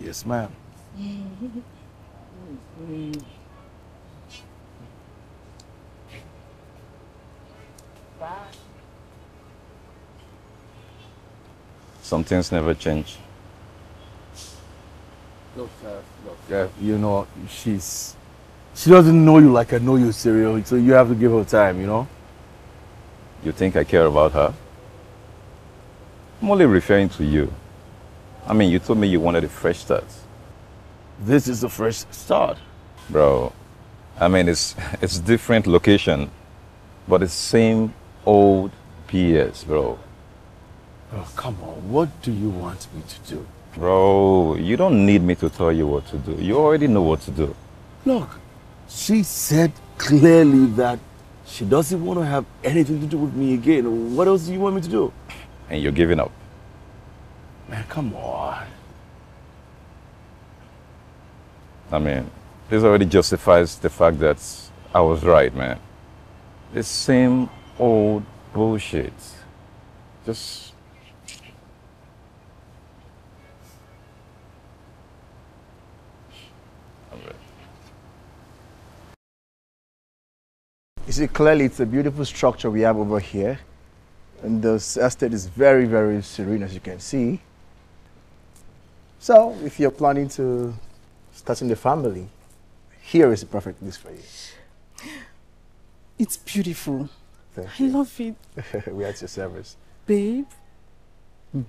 Yes, ma'am. Bye. Some things never change. Look, uh, look, uh, you know, she's she doesn't know you like I know you, Cyril. So you have to give her time, you know. You think I care about her? I'm only referring to you. I mean, you told me you wanted a fresh start. This is the fresh start. Bro, I mean, it's, it's different location, but it's same old BS, bro. Oh, come on. What do you want me to do? Bro, you don't need me to tell you what to do. You already know what to do. Look, she said clearly that she doesn't want to have anything to do with me again. What else do you want me to do? And you're giving up. Man, come on. I mean, this already justifies the fact that I was right, man. The same old bullshit. Just. You see, clearly it's a beautiful structure we have over here. And the estate is very, very serene, as you can see. So, if you're planning to start in the family, here is the perfect place for you. It's beautiful. Thank I love it. We're at your service. Babe. Hmm.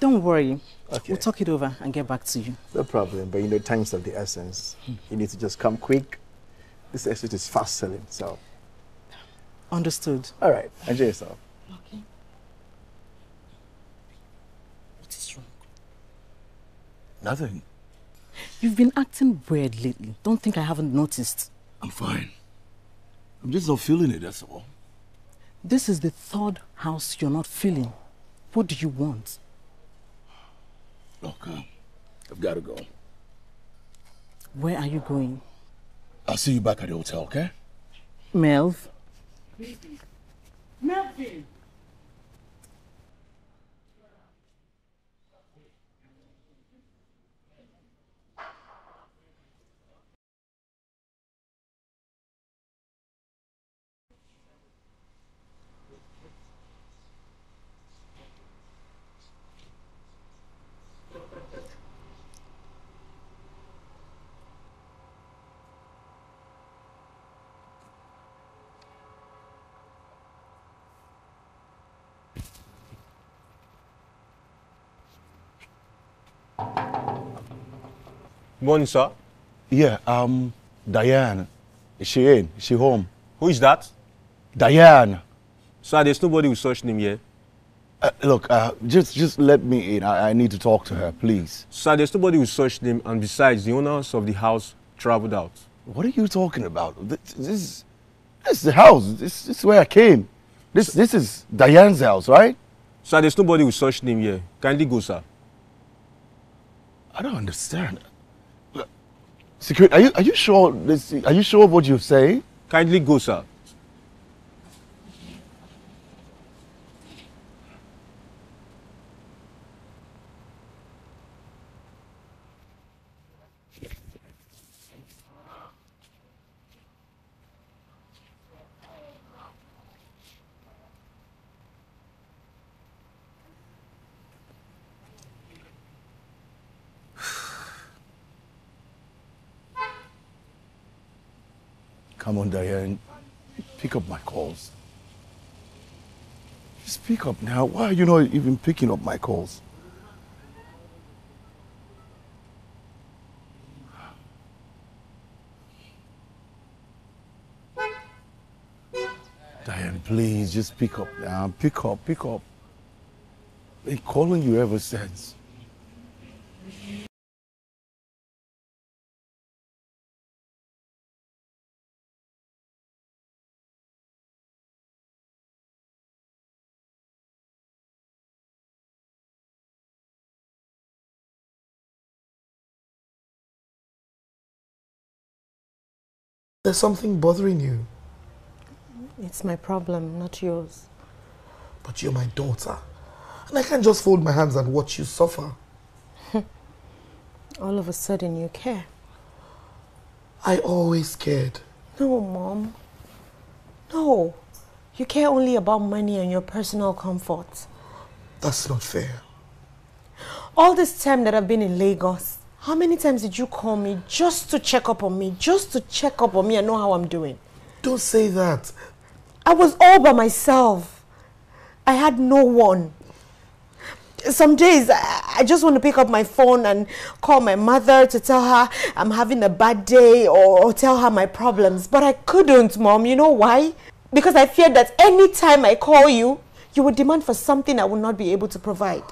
Don't worry. Okay. We'll talk it over and get back to you. No problem, but you know, time's of the essence. Hmm. You need to just come quick. This estate is fast selling, so. Understood. All right, enjoy yourself. Okay. What is wrong? Nothing. You've been acting weird lately. Don't think I haven't noticed. I'm fine. I'm just not feeling it, that's all. This is the third house you're not feeling. What do you want? Look, uh, I've got to go. Where are you going? I'll see you back at the hotel, okay? Melv? Melvin! Morning, sir. Yeah, um, Diane. Is she in? Is she home? Who is that? Diane. Sir, there's nobody with such name here. Uh, look, uh, just just let me in. I, I need to talk to her, please. Sir, there's nobody with such name, and besides, the owners of the house traveled out. What are you talking about? This, this, this is the house. This, this is where I came. This this is Diane's house, right? Sir, there's nobody with such name here. Kindly go, sir. I don't understand. Security, are you are you sure this? Are you sure of what you're saying? Kindly go, sir. Come on, Diane. Pick up my calls. Just pick up now. Why are you not even picking up my calls? Diane, please, just pick up now. Pick up, pick up. Been calling you ever since. There's something bothering you. It's my problem, not yours. But you're my daughter. And I can't just fold my hands and watch you suffer. All of a sudden you care. I always cared. No, Mom. No. You care only about money and your personal comfort. That's not fair. All this time that I've been in Lagos, how many times did you call me just to check up on me, just to check up on me and know how I'm doing? Don't say that. I was all by myself. I had no one. Some days I I just want to pick up my phone and call my mother to tell her I'm having a bad day or, or tell her my problems. But I couldn't, Mom. You know why? Because I feared that any time I call you, you would demand for something I will not be able to provide.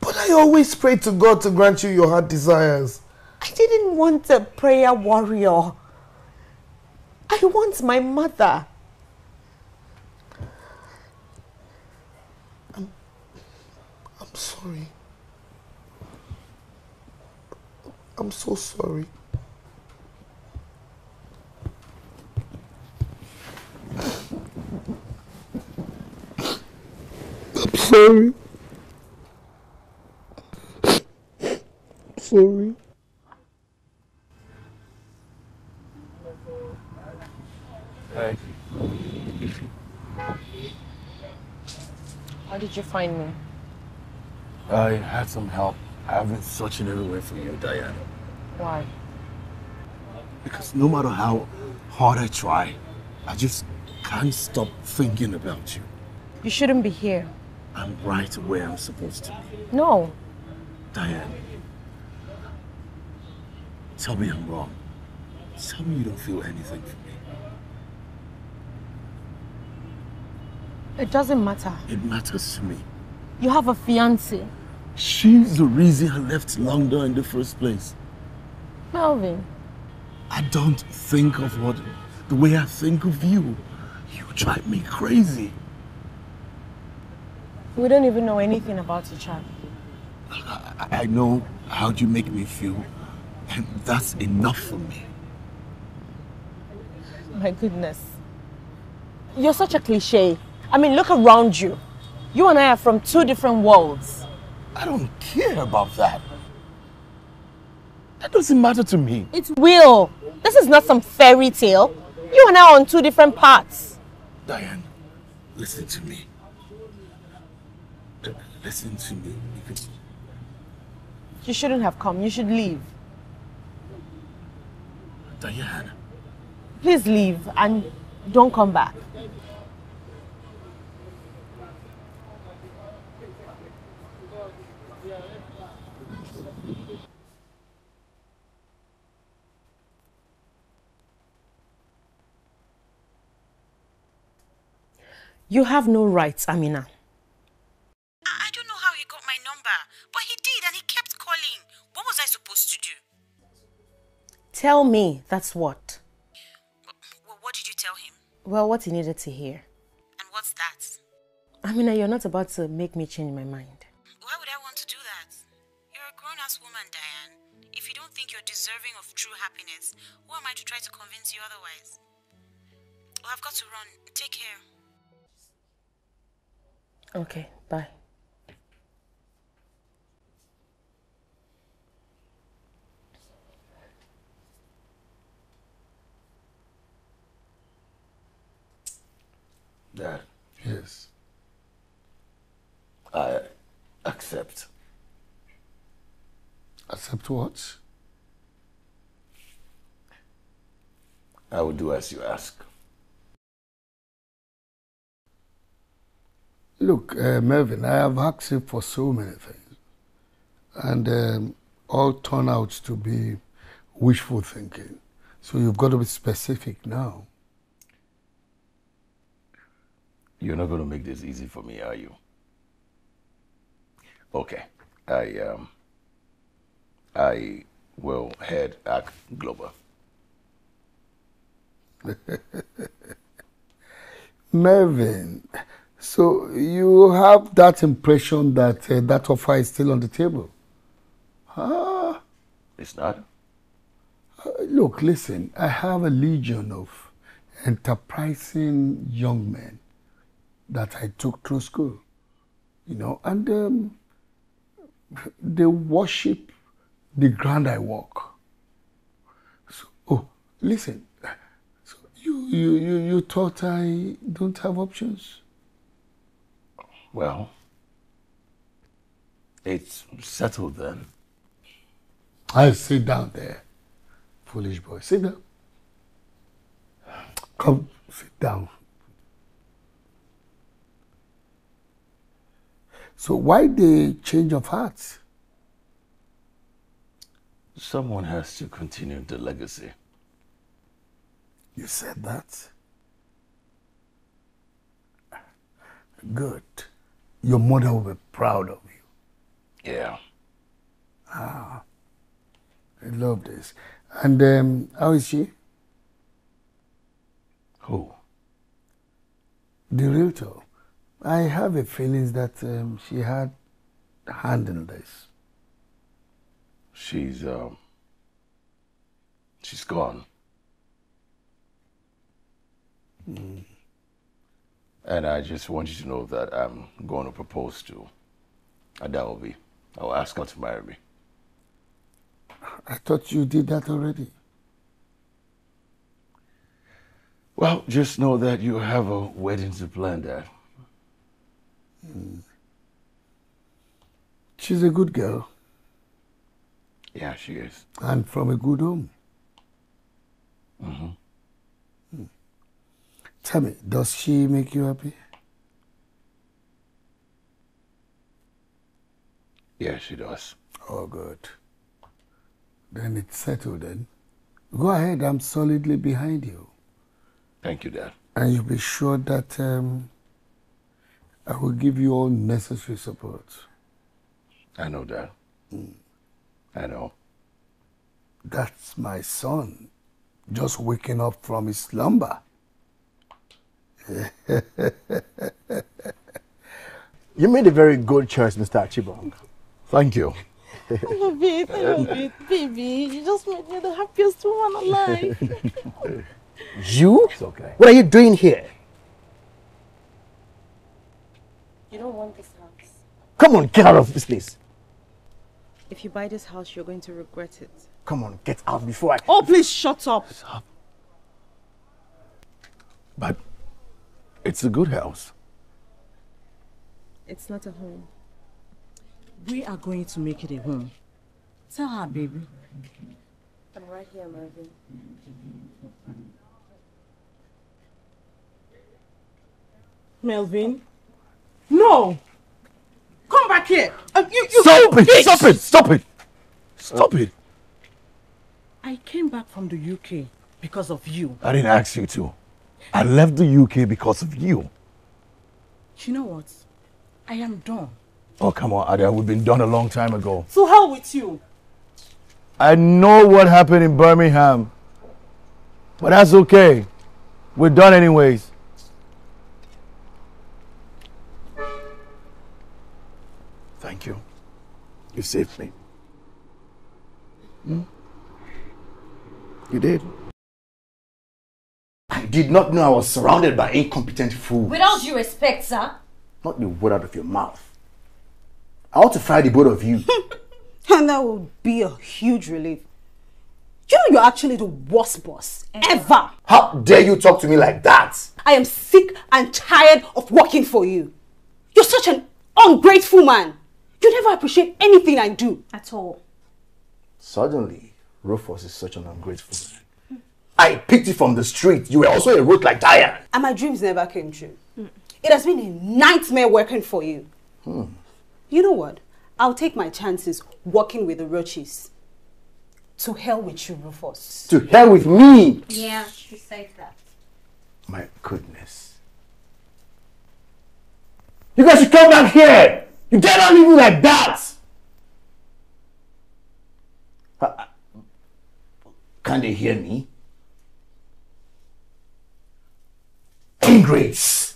But I always pray to God to grant you your heart desires. I didn't want a prayer warrior. I want my mother. I'm I'm sorry. I'm so sorry. I'm sorry. Sorry. Hey. How did you find me? I had some help. I've been searching everywhere for you, Diana. Why? Because no matter how hard I try, I just can't stop thinking about you. You shouldn't be here. I'm right where I'm supposed to be. No. Diane, tell me I'm wrong. Tell me you don't feel anything for me. It doesn't matter. It matters to me. You have a fiance. She's the reason I left London in the first place. Melvin. I don't think of what the way I think of you. You drive me crazy. We don't even know anything about each other. I, I know how you make me feel, and that's enough for me. My goodness. You're such a cliche. I mean, look around you. You and I are from two different worlds. I don't care about that. That doesn't matter to me. It will. This is not some fairy tale. You and I are on two different paths. Diane, listen to me. Listen to me. You shouldn't have come. You should leave. Diane, Please leave and don't come back. You have no rights, Amina. Tell me, that's what. Well, what did you tell him? Well, what he needed to hear. And what's that? Amina, you're not about to make me change my mind. Why would I want to do that? You're a grown ass woman, Diane. If you don't think you're deserving of true happiness, who am I to try to convince you otherwise? Well, I've got to run. Take care. Okay, bye. Yes. I accept. Accept what? I will do as you ask. Look, uh, Melvin, I have asked you for so many things, and um, all turn out to be wishful thinking. So you've got to be specific now. You're not going to make this easy for me, are you? Okay. I um I will head Act Global. Mervyn, so you have that impression that uh, that offer is still on the table? Ah. It's not? Uh, look, listen, I have a legion of enterprising young men that I took through school, you know, and um, they worship the ground I walk. So, oh, listen, so you, you, you, you thought I don't have options? Well, it's settled then. I'll sit down there, foolish boy. Sit down. Come, sit down. So why the change of heart? Someone has to continue the legacy. You said that? Good. Your mother will be proud of you. Yeah. Ah, I love this. And um, how is she? Who? The realtor. I have a feeling that um, she had hand in this. She's um she's gone. Mm. And I just want you to know that I'm going to propose to Adaobi. I'll ask her to marry me. I thought you did that already. Well, just know that you have a wedding to plan, Dad. Mm. She's a good girl Yeah, she is. and from a good home. Mm-hmm. Tell me, does she make you happy? Yeah, she does. Oh, good. Then it's settled then. Go ahead, I'm solidly behind you. Thank you, Dad. And you'll be sure that um, I will give you all necessary support. I know, Dad. Hmm. I know. That's my son, just waking up from his slumber. You made a very good choice, Mr. Achibong. Thank you. I love it. I love it. Baby, you just made me the happiest woman alive. You? It's okay. What are you doing here? You don't want this house. Come on, get out of this place. If you buy this house, you're going to regret it. Come on, get out before I. oh, please shut up. But it's a good house. It's not a home. We are going to make it a home. Tell her, baby. I'm right here, Marvin. Melvin? No! Come back here! Uh, you, you, Stop you it! bitch! Stop it! Stop it! Stop it! I came back from the UK because of you. I didn't ask you to. I left the UK because of you. You know what? I am done. Oh, come on, Ada. We've been done a long time ago. So hell with you. I know what happened in Birmingham, but that's okay. We're done anyways. Thank you. You saved me. Hmm? You did. I did not know I was surrounded by incompetent fools. With all due respect, sir. Not the word out of your mouth. I want to fire the both of you. And that would be a huge relief. You know you're actually the worst boss ever. How dare you talk to me like that? I am sick and tired of working for you. You're such an ungrateful man. You never appreciate anything I do. At all. Suddenly, Rufus is such an ungrateful man. I picked you from the street. You were also a root like Diane. And my dreams never came true. It has been a nightmare working for you. Hmm. You know what? I'll take my chances working with the Roaches. To hell with you, Rufus. To hell with me. Yeah, she said that. My goodness. You guys should come back here. You leave me like that. Uh, uh, can they hear me? Ingrates.